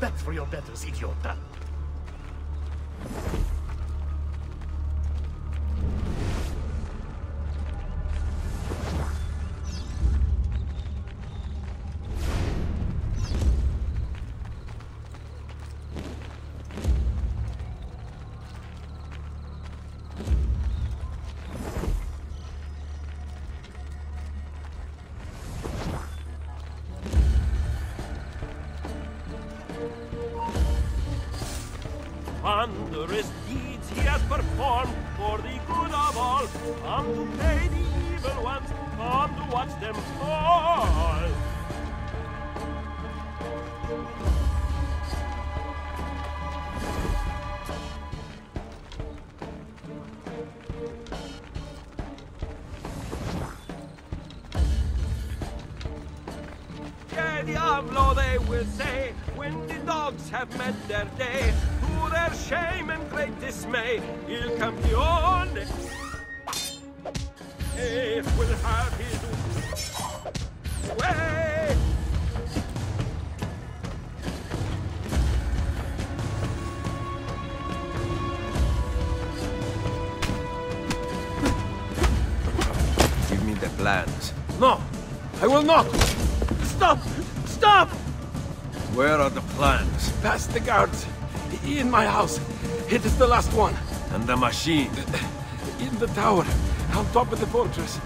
Respect for your betters, idiota. Wondrous deeds he has performed for the good of all. Come to pay the evil ones, come to watch them fall. In my house. It is the last one. And the machine? In the tower. On top of the fortress.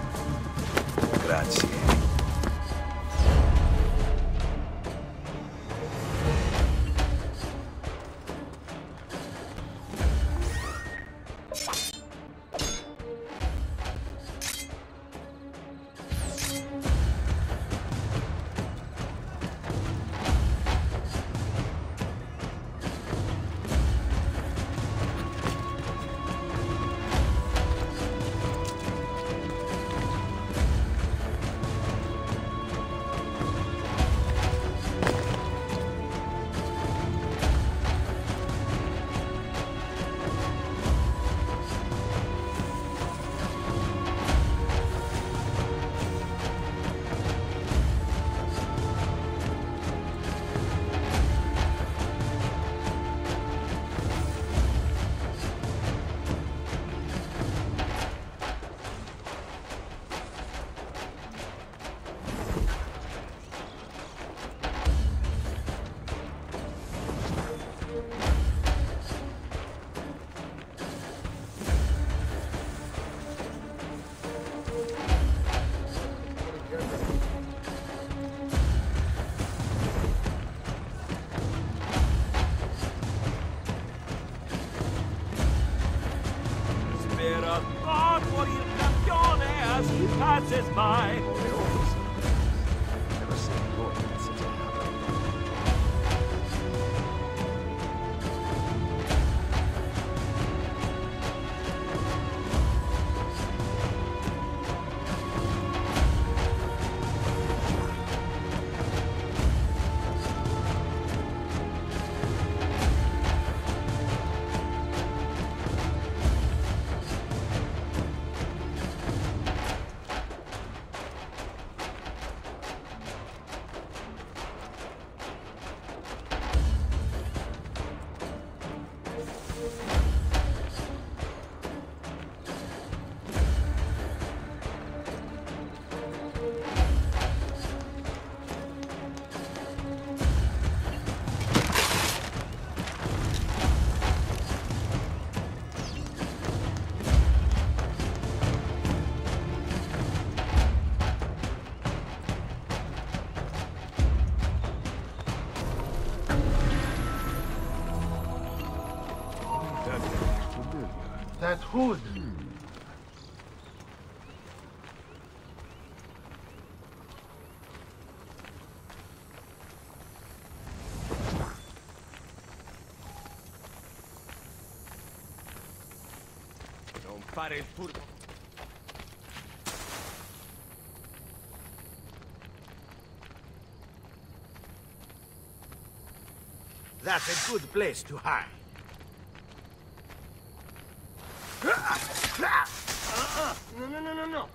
Il. That's a good place to hide. Uh-uh. No, no, no, no, no.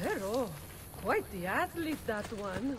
Pero, quite least that one.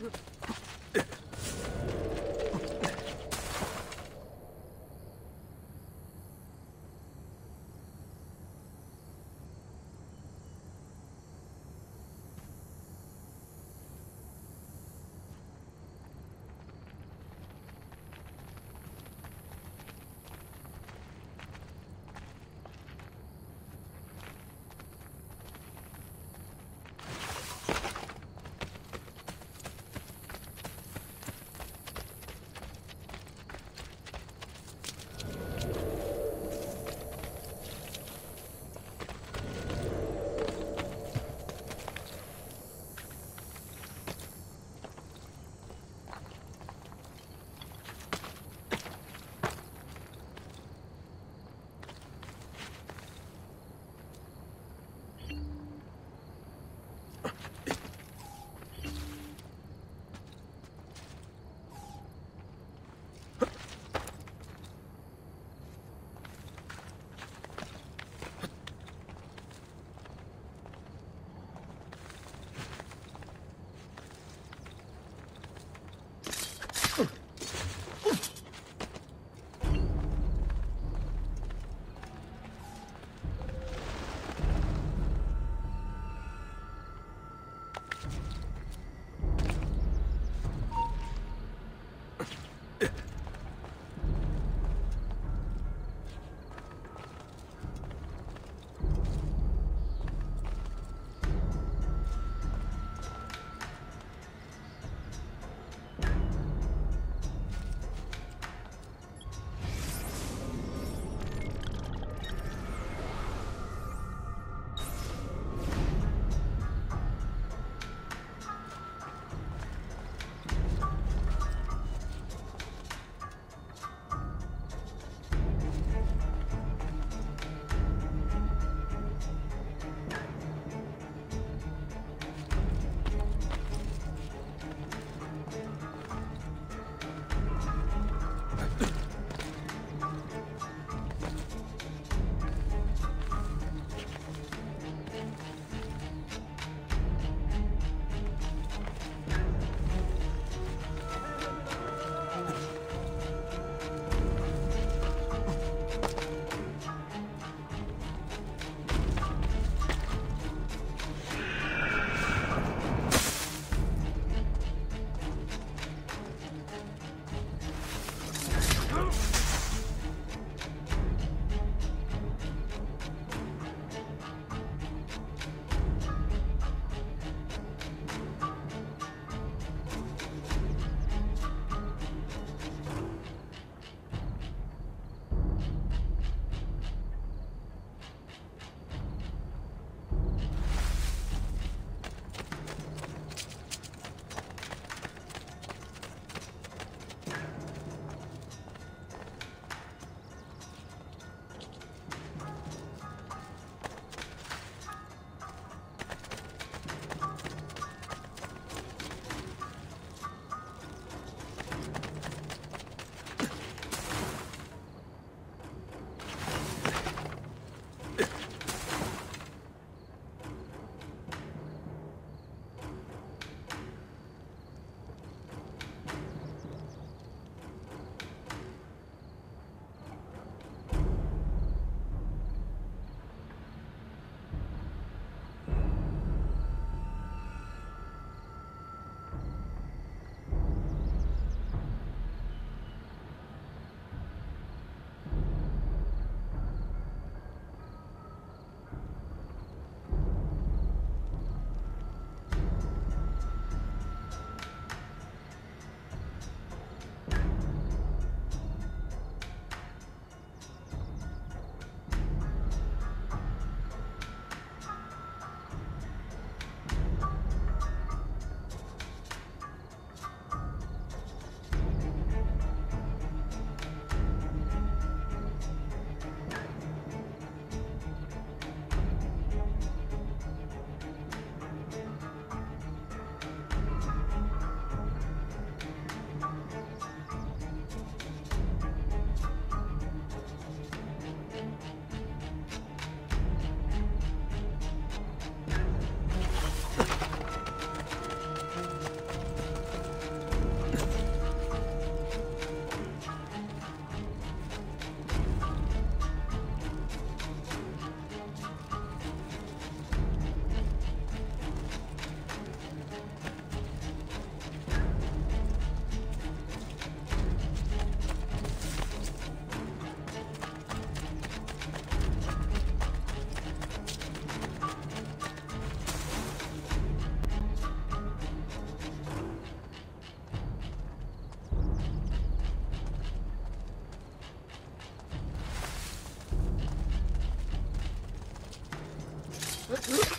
The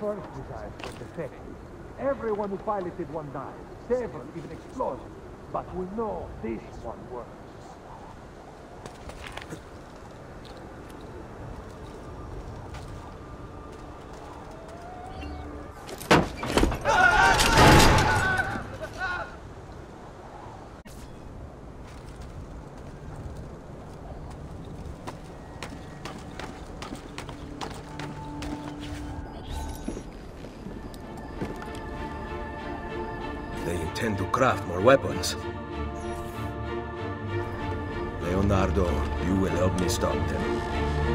first designs were defective. Everyone who piloted one died. Several even exploded. But we know this one works. To craft more weapons. Leonardo, you will help me stop them.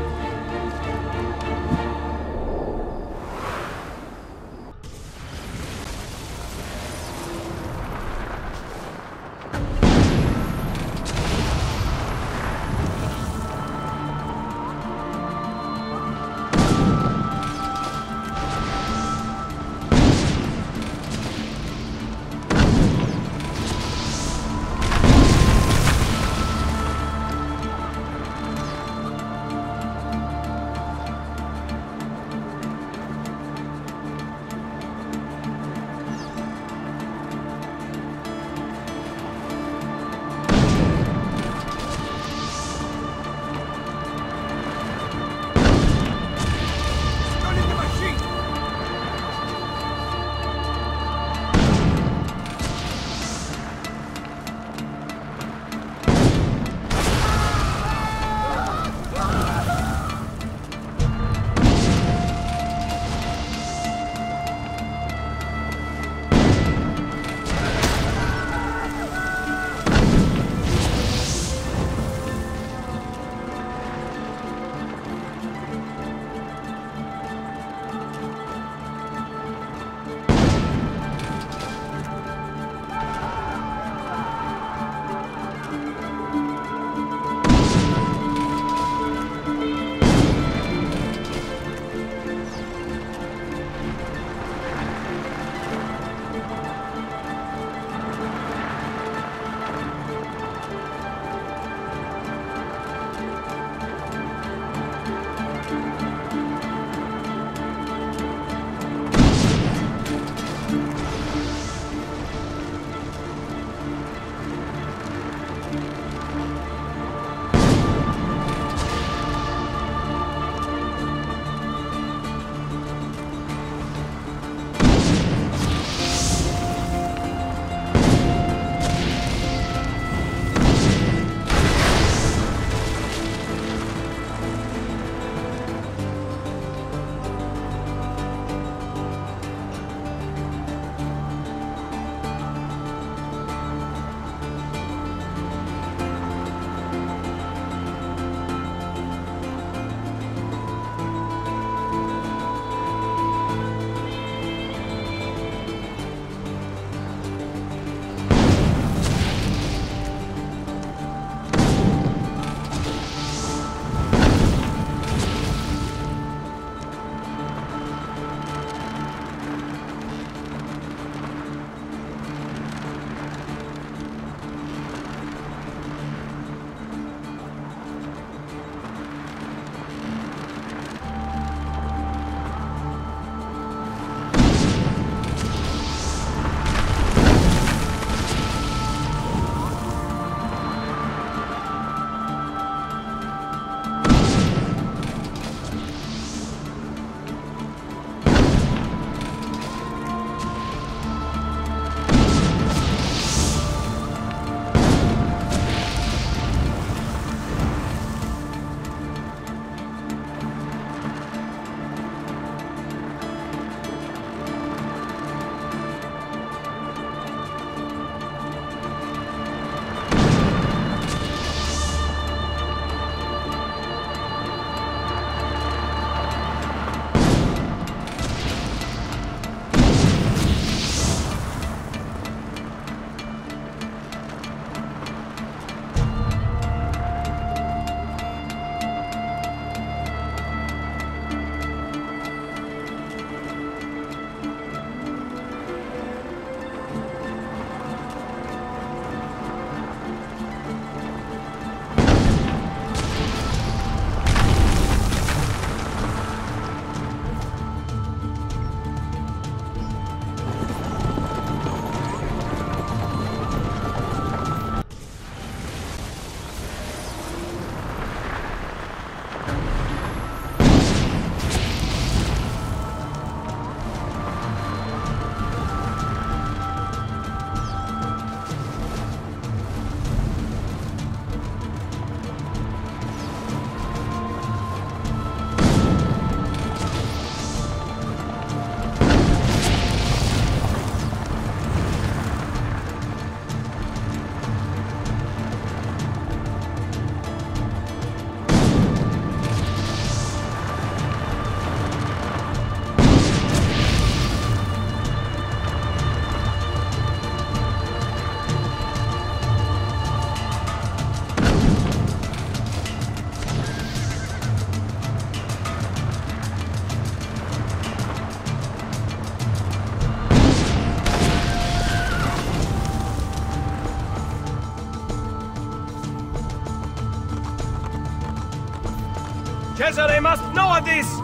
Cesare must know of this!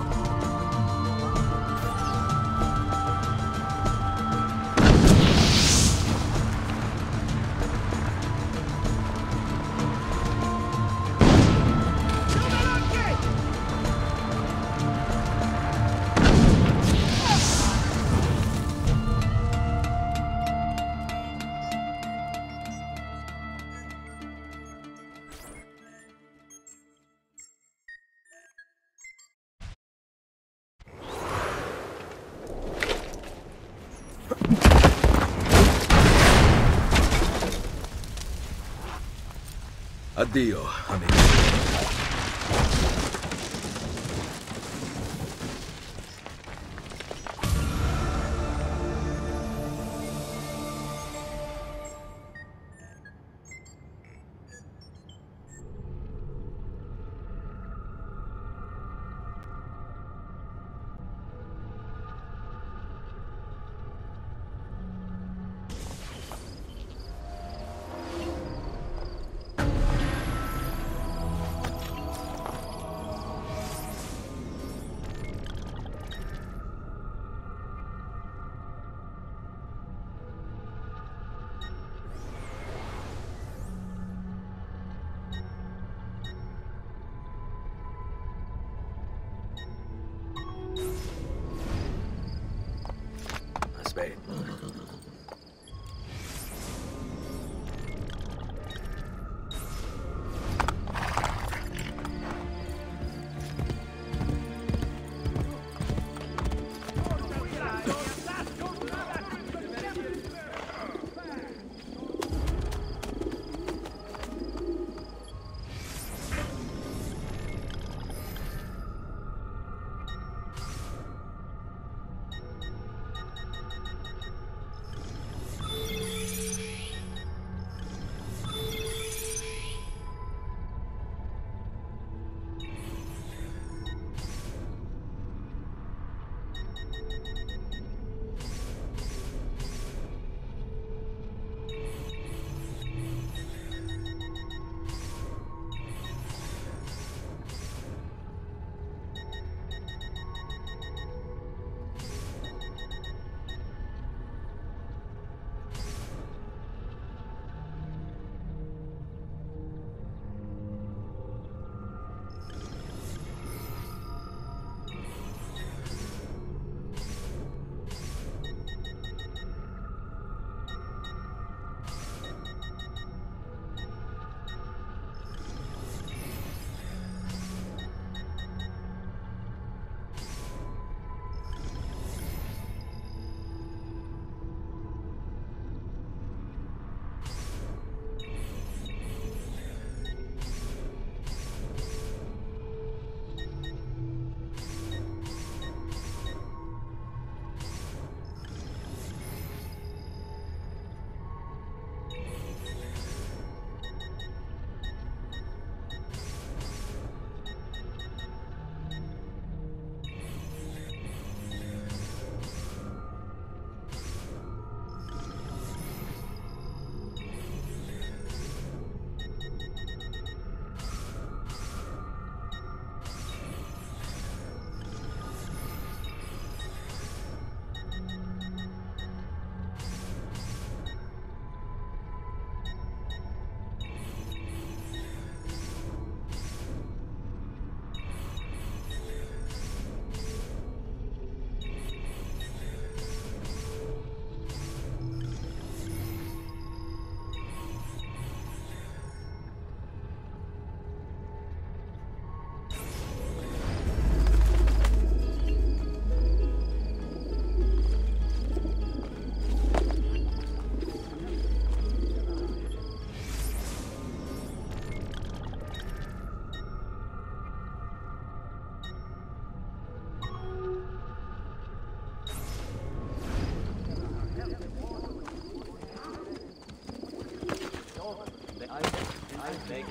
Addio, amico.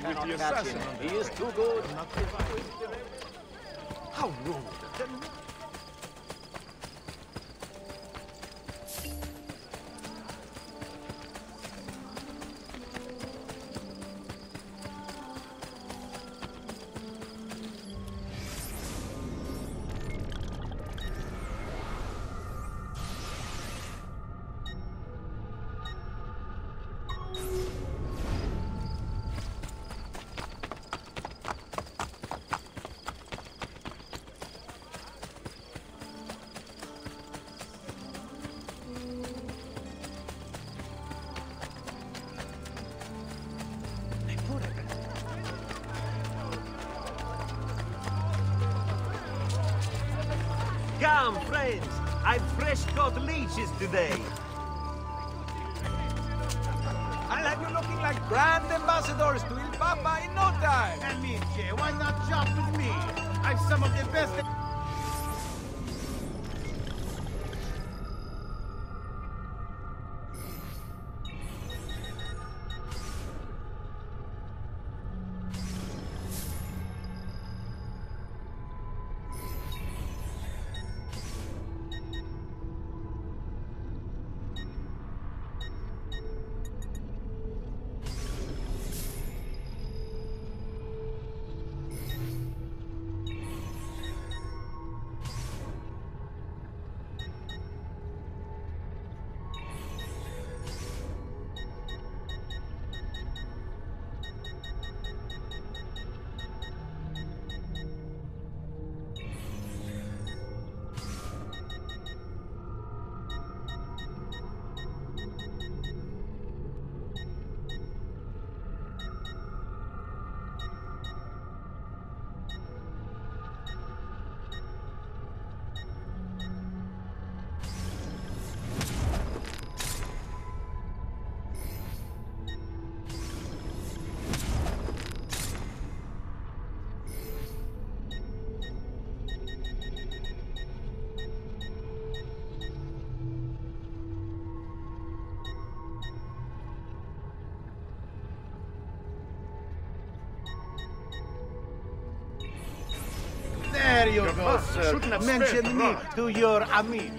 He is too good. fresh leeches today. I'll have you looking like grand ambassadors to Il Papa in no time. And me, Jay, why not jump with me? I've some of the best... mention me to your ami.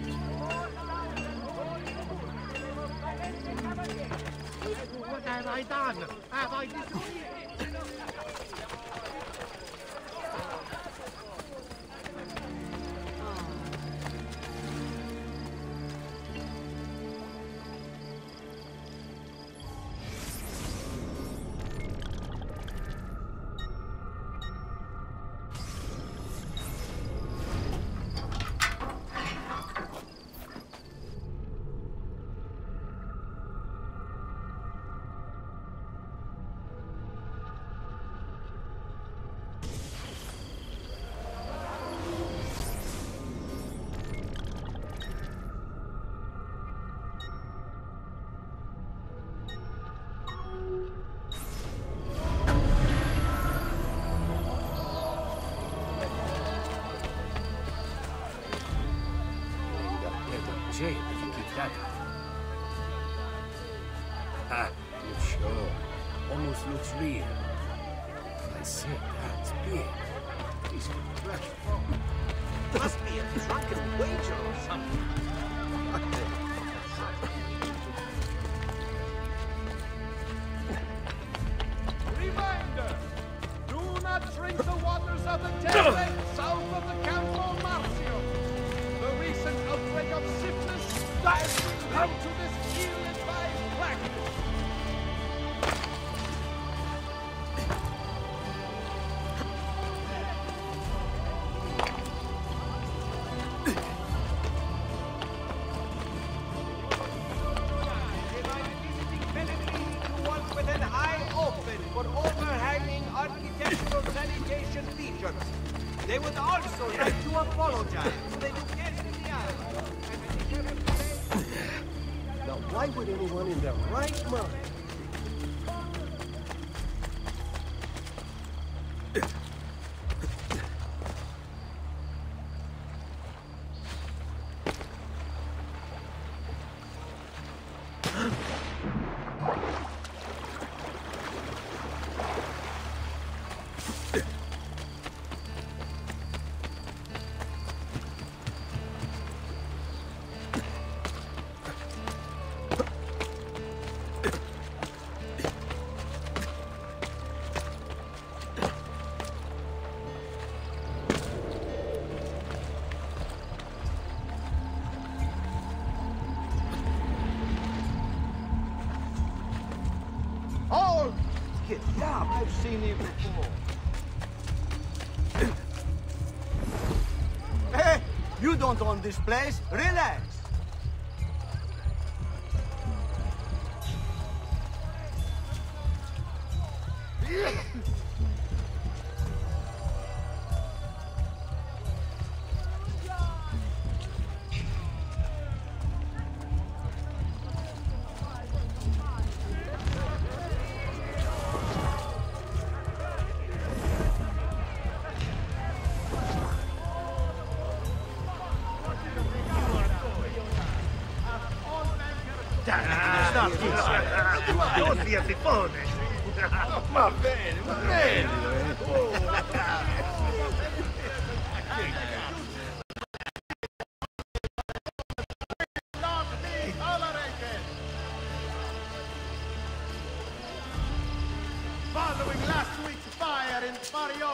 this place. Relax.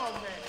on, man.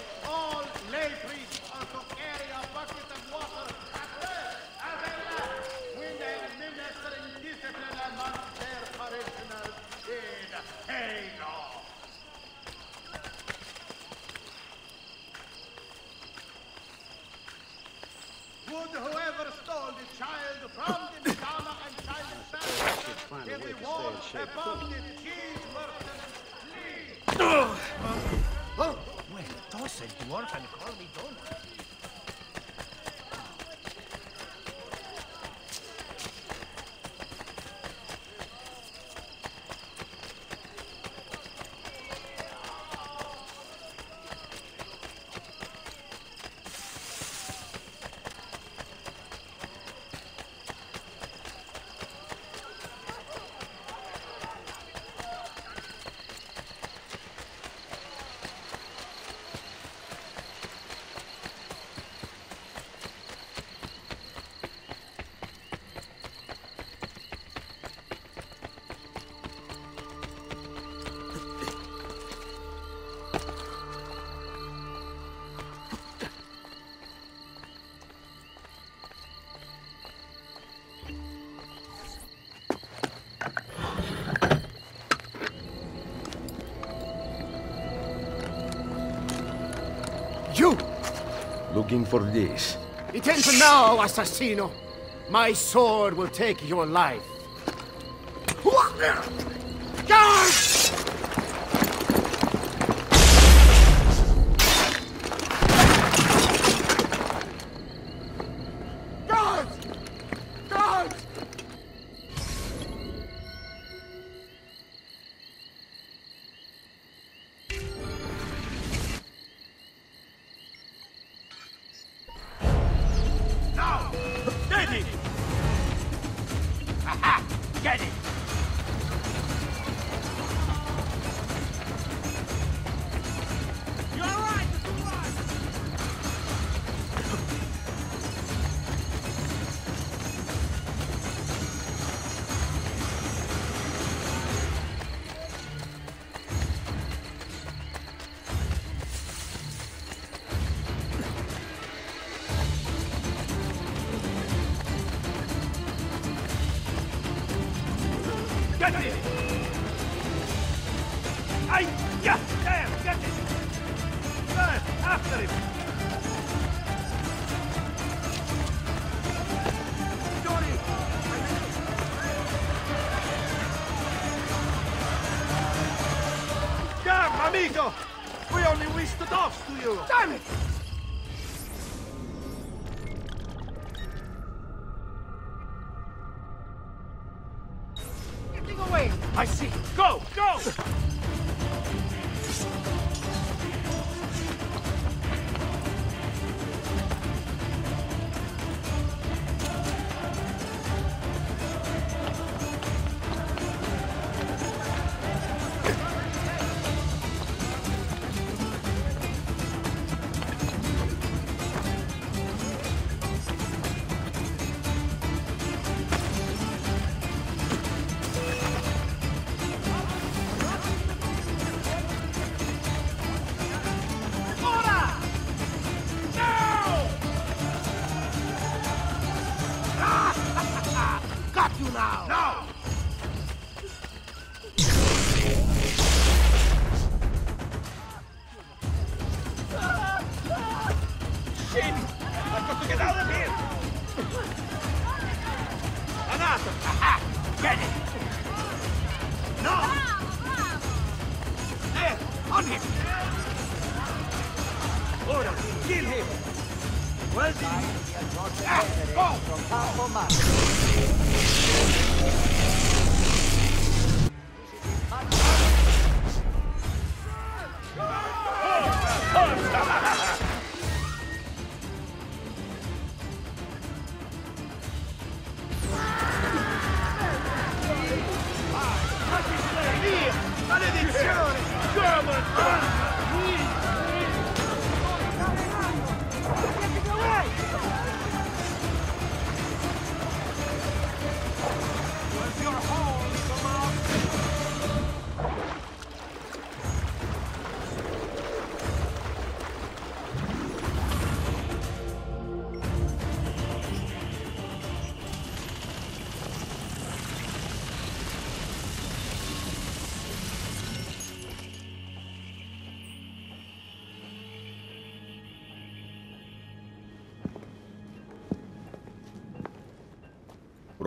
looking for this. It ends now, assassino. My sword will take your life.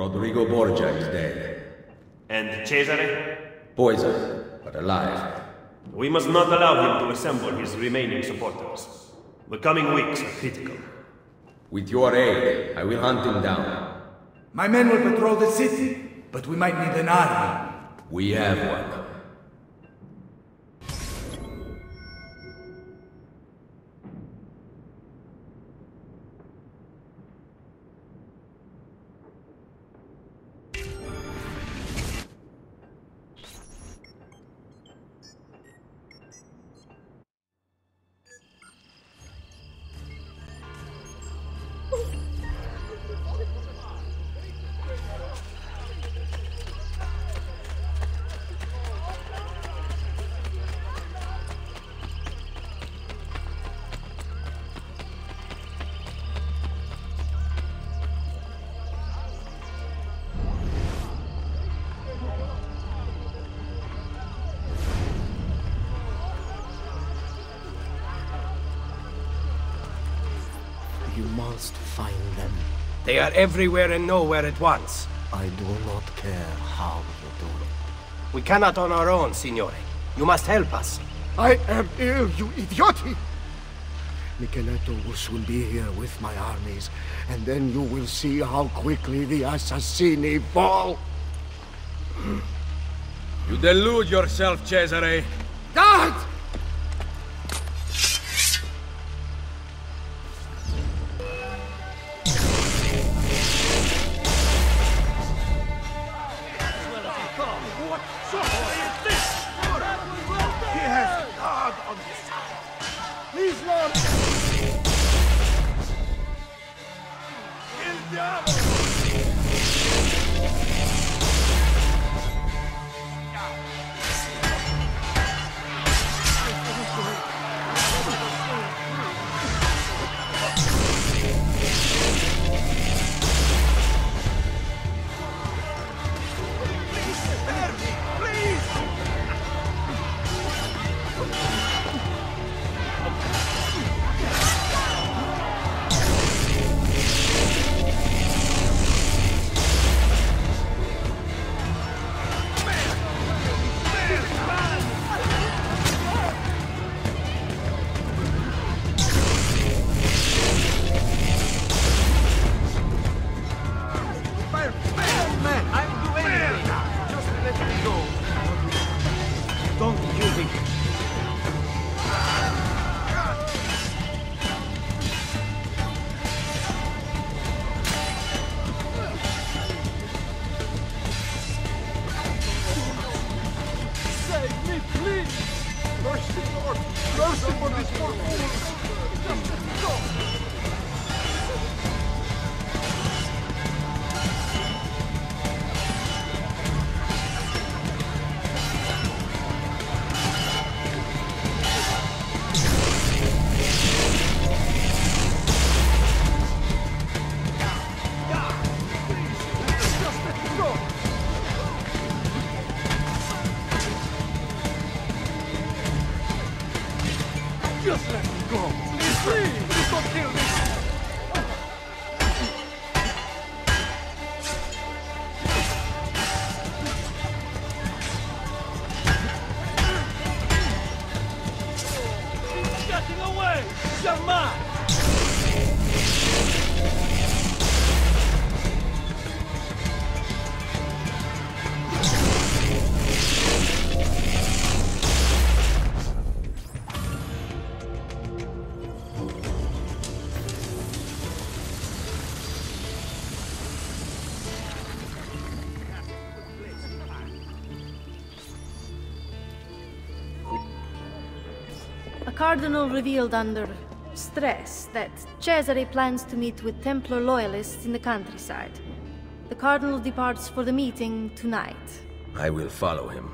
Rodrigo Borgia is dead. And Cesare? Poisoned, but alive. We must not allow him to assemble his remaining supporters. The coming weeks are critical. With your aid, I will hunt him down. My men will patrol the city, but we might need an army. We have one. Are everywhere and nowhere at once. I do not care how you do it. We cannot on our own, Signore. You must help us. I am ill, you idioti! Micheletto will soon be here with my armies, and then you will see how quickly the Assassini fall. You delude yourself, Cesare. Cardinal revealed under stress that Cesare plans to meet with Templar loyalists in the countryside. The cardinal departs for the meeting tonight. I will follow him.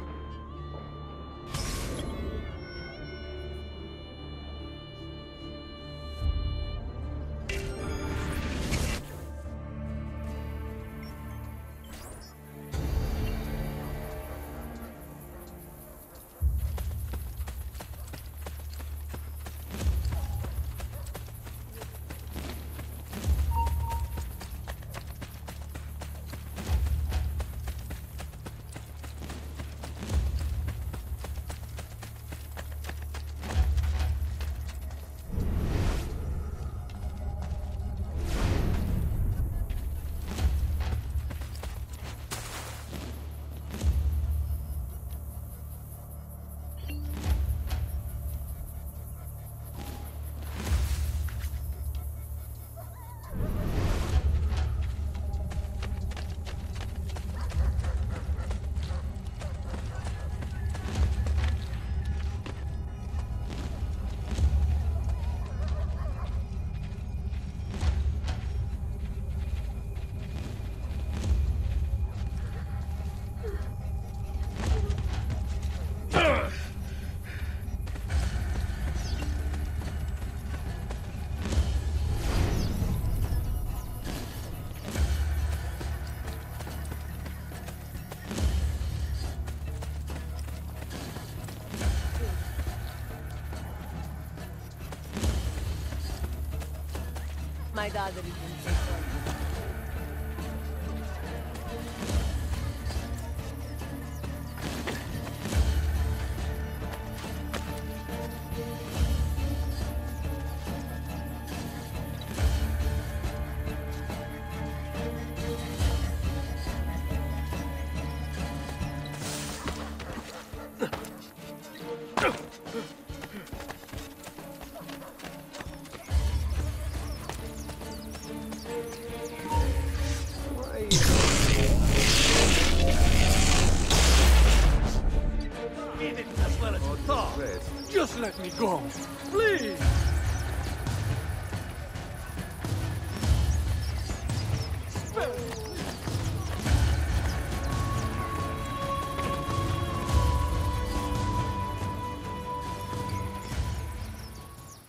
My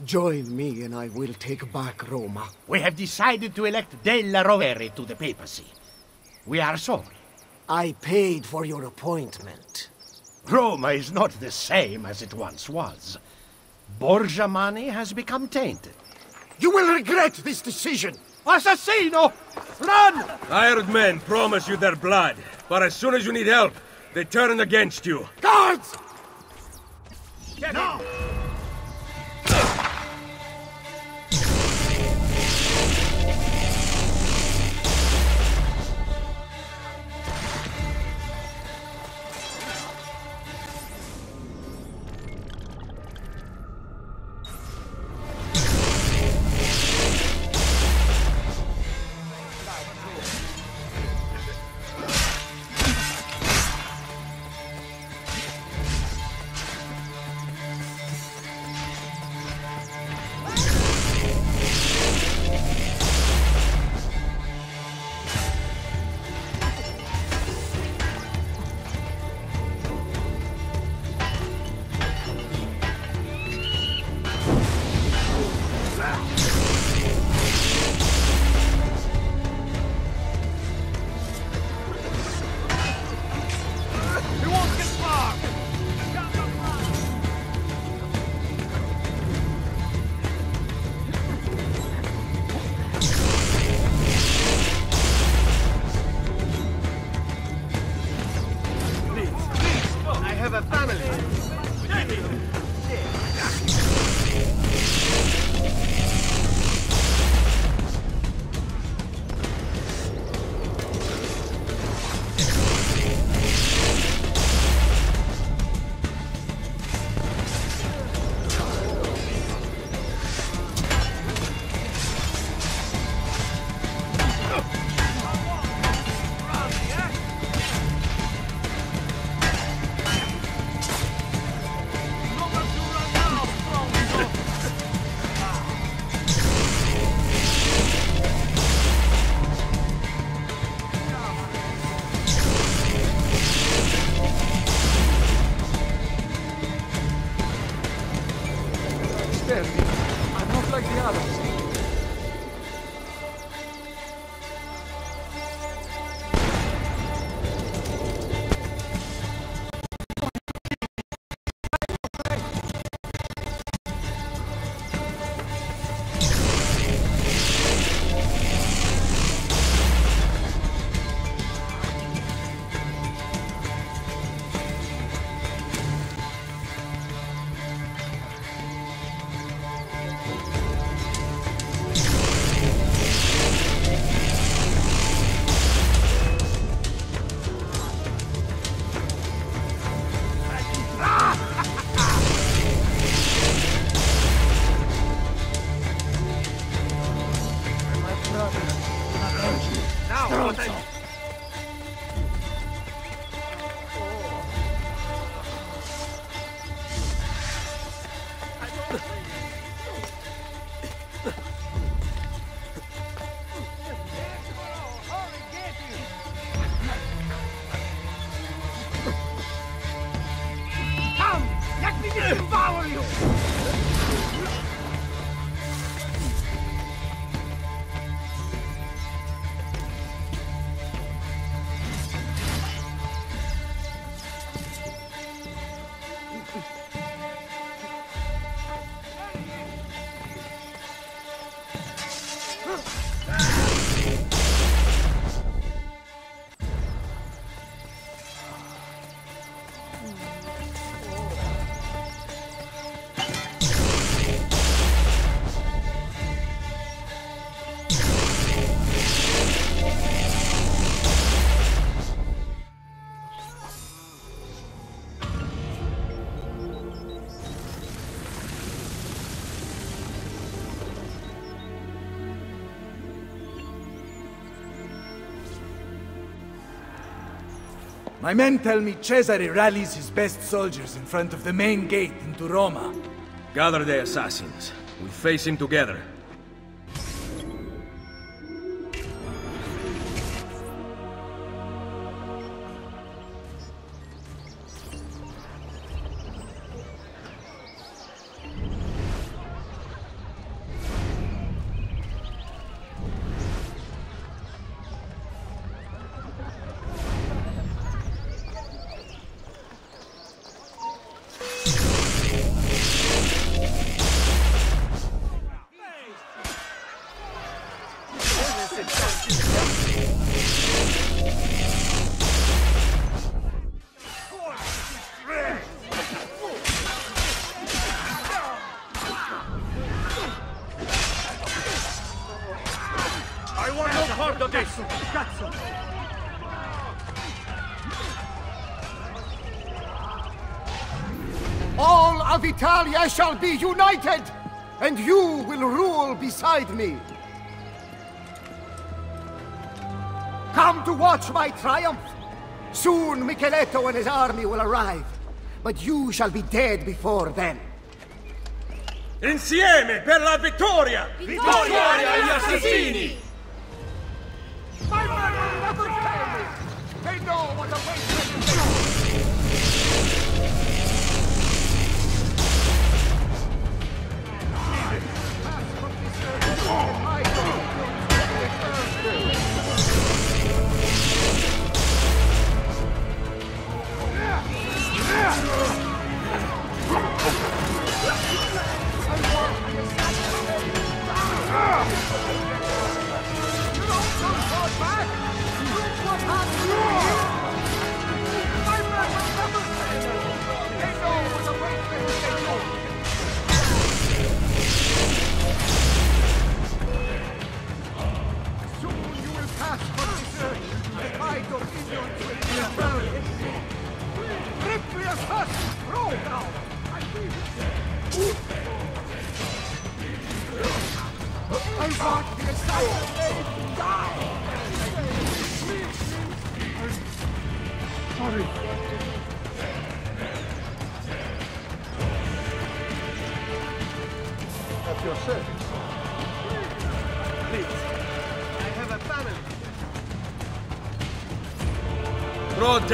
Join me and I will take back Roma. We have decided to elect Della Rovere to the papacy. We are sorry. I paid for your appointment. Roma is not the same as it once was. Borgia money has become tainted. You will regret this decision! Assassino! Run! Hired men promise you their blood, but as soon as you need help, they turn against you. Guards! no! You My men tell me Cesare rallies his best soldiers in front of the main gate into Roma. Gather the assassins. We face him together. Shall be united, and you will rule beside me. Come to watch my triumph. Soon Micheletto and his army will arrive, but you shall be dead before then. Insieme per la vittoria! Vittoria agli assassini!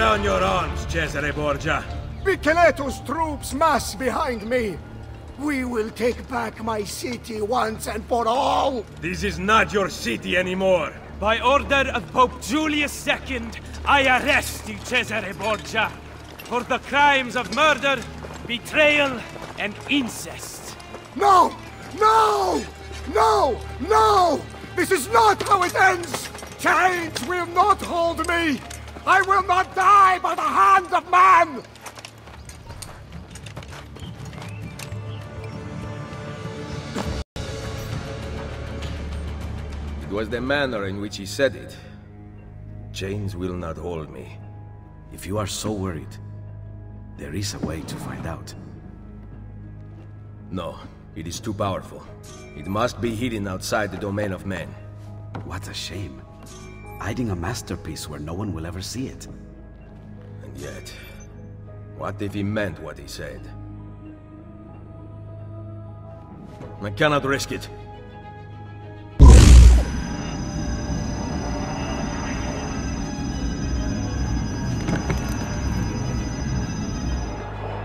Down your arms, Cesare Borgia. Micheletto's troops mass behind me. We will take back my city once and for all. This is not your city anymore. By order of Pope Julius II, I arrest you, Cesare Borgia, for the crimes of murder, betrayal, and incest. No! No! No! No! This is not how it ends! Chains will not hold me! I will not die by the hand of man! It was the manner in which he said it. Chains will not hold me. If you are so worried, there is a way to find out. No, it is too powerful. It must be hidden outside the domain of men. What a shame. Hiding a masterpiece where no one will ever see it. And yet, what if he meant what he said? I cannot risk it.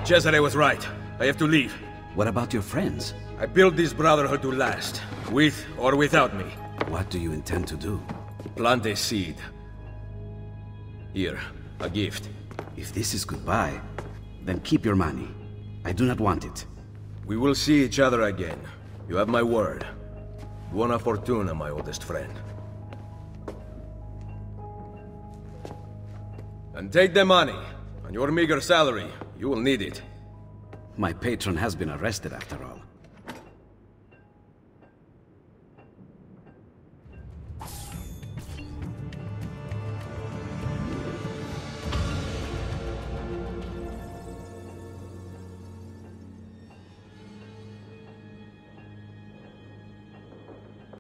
Cesare was right. I have to leave. What about your friends? I built this brotherhood to last, with or without me. What do you intend to do? Plant a seed. Here, a gift. If this is goodbye, then keep your money. I do not want it. We will see each other again. You have my word. Buona fortuna, my oldest friend. And take the money. On your meager salary, you will need it. My patron has been arrested after all.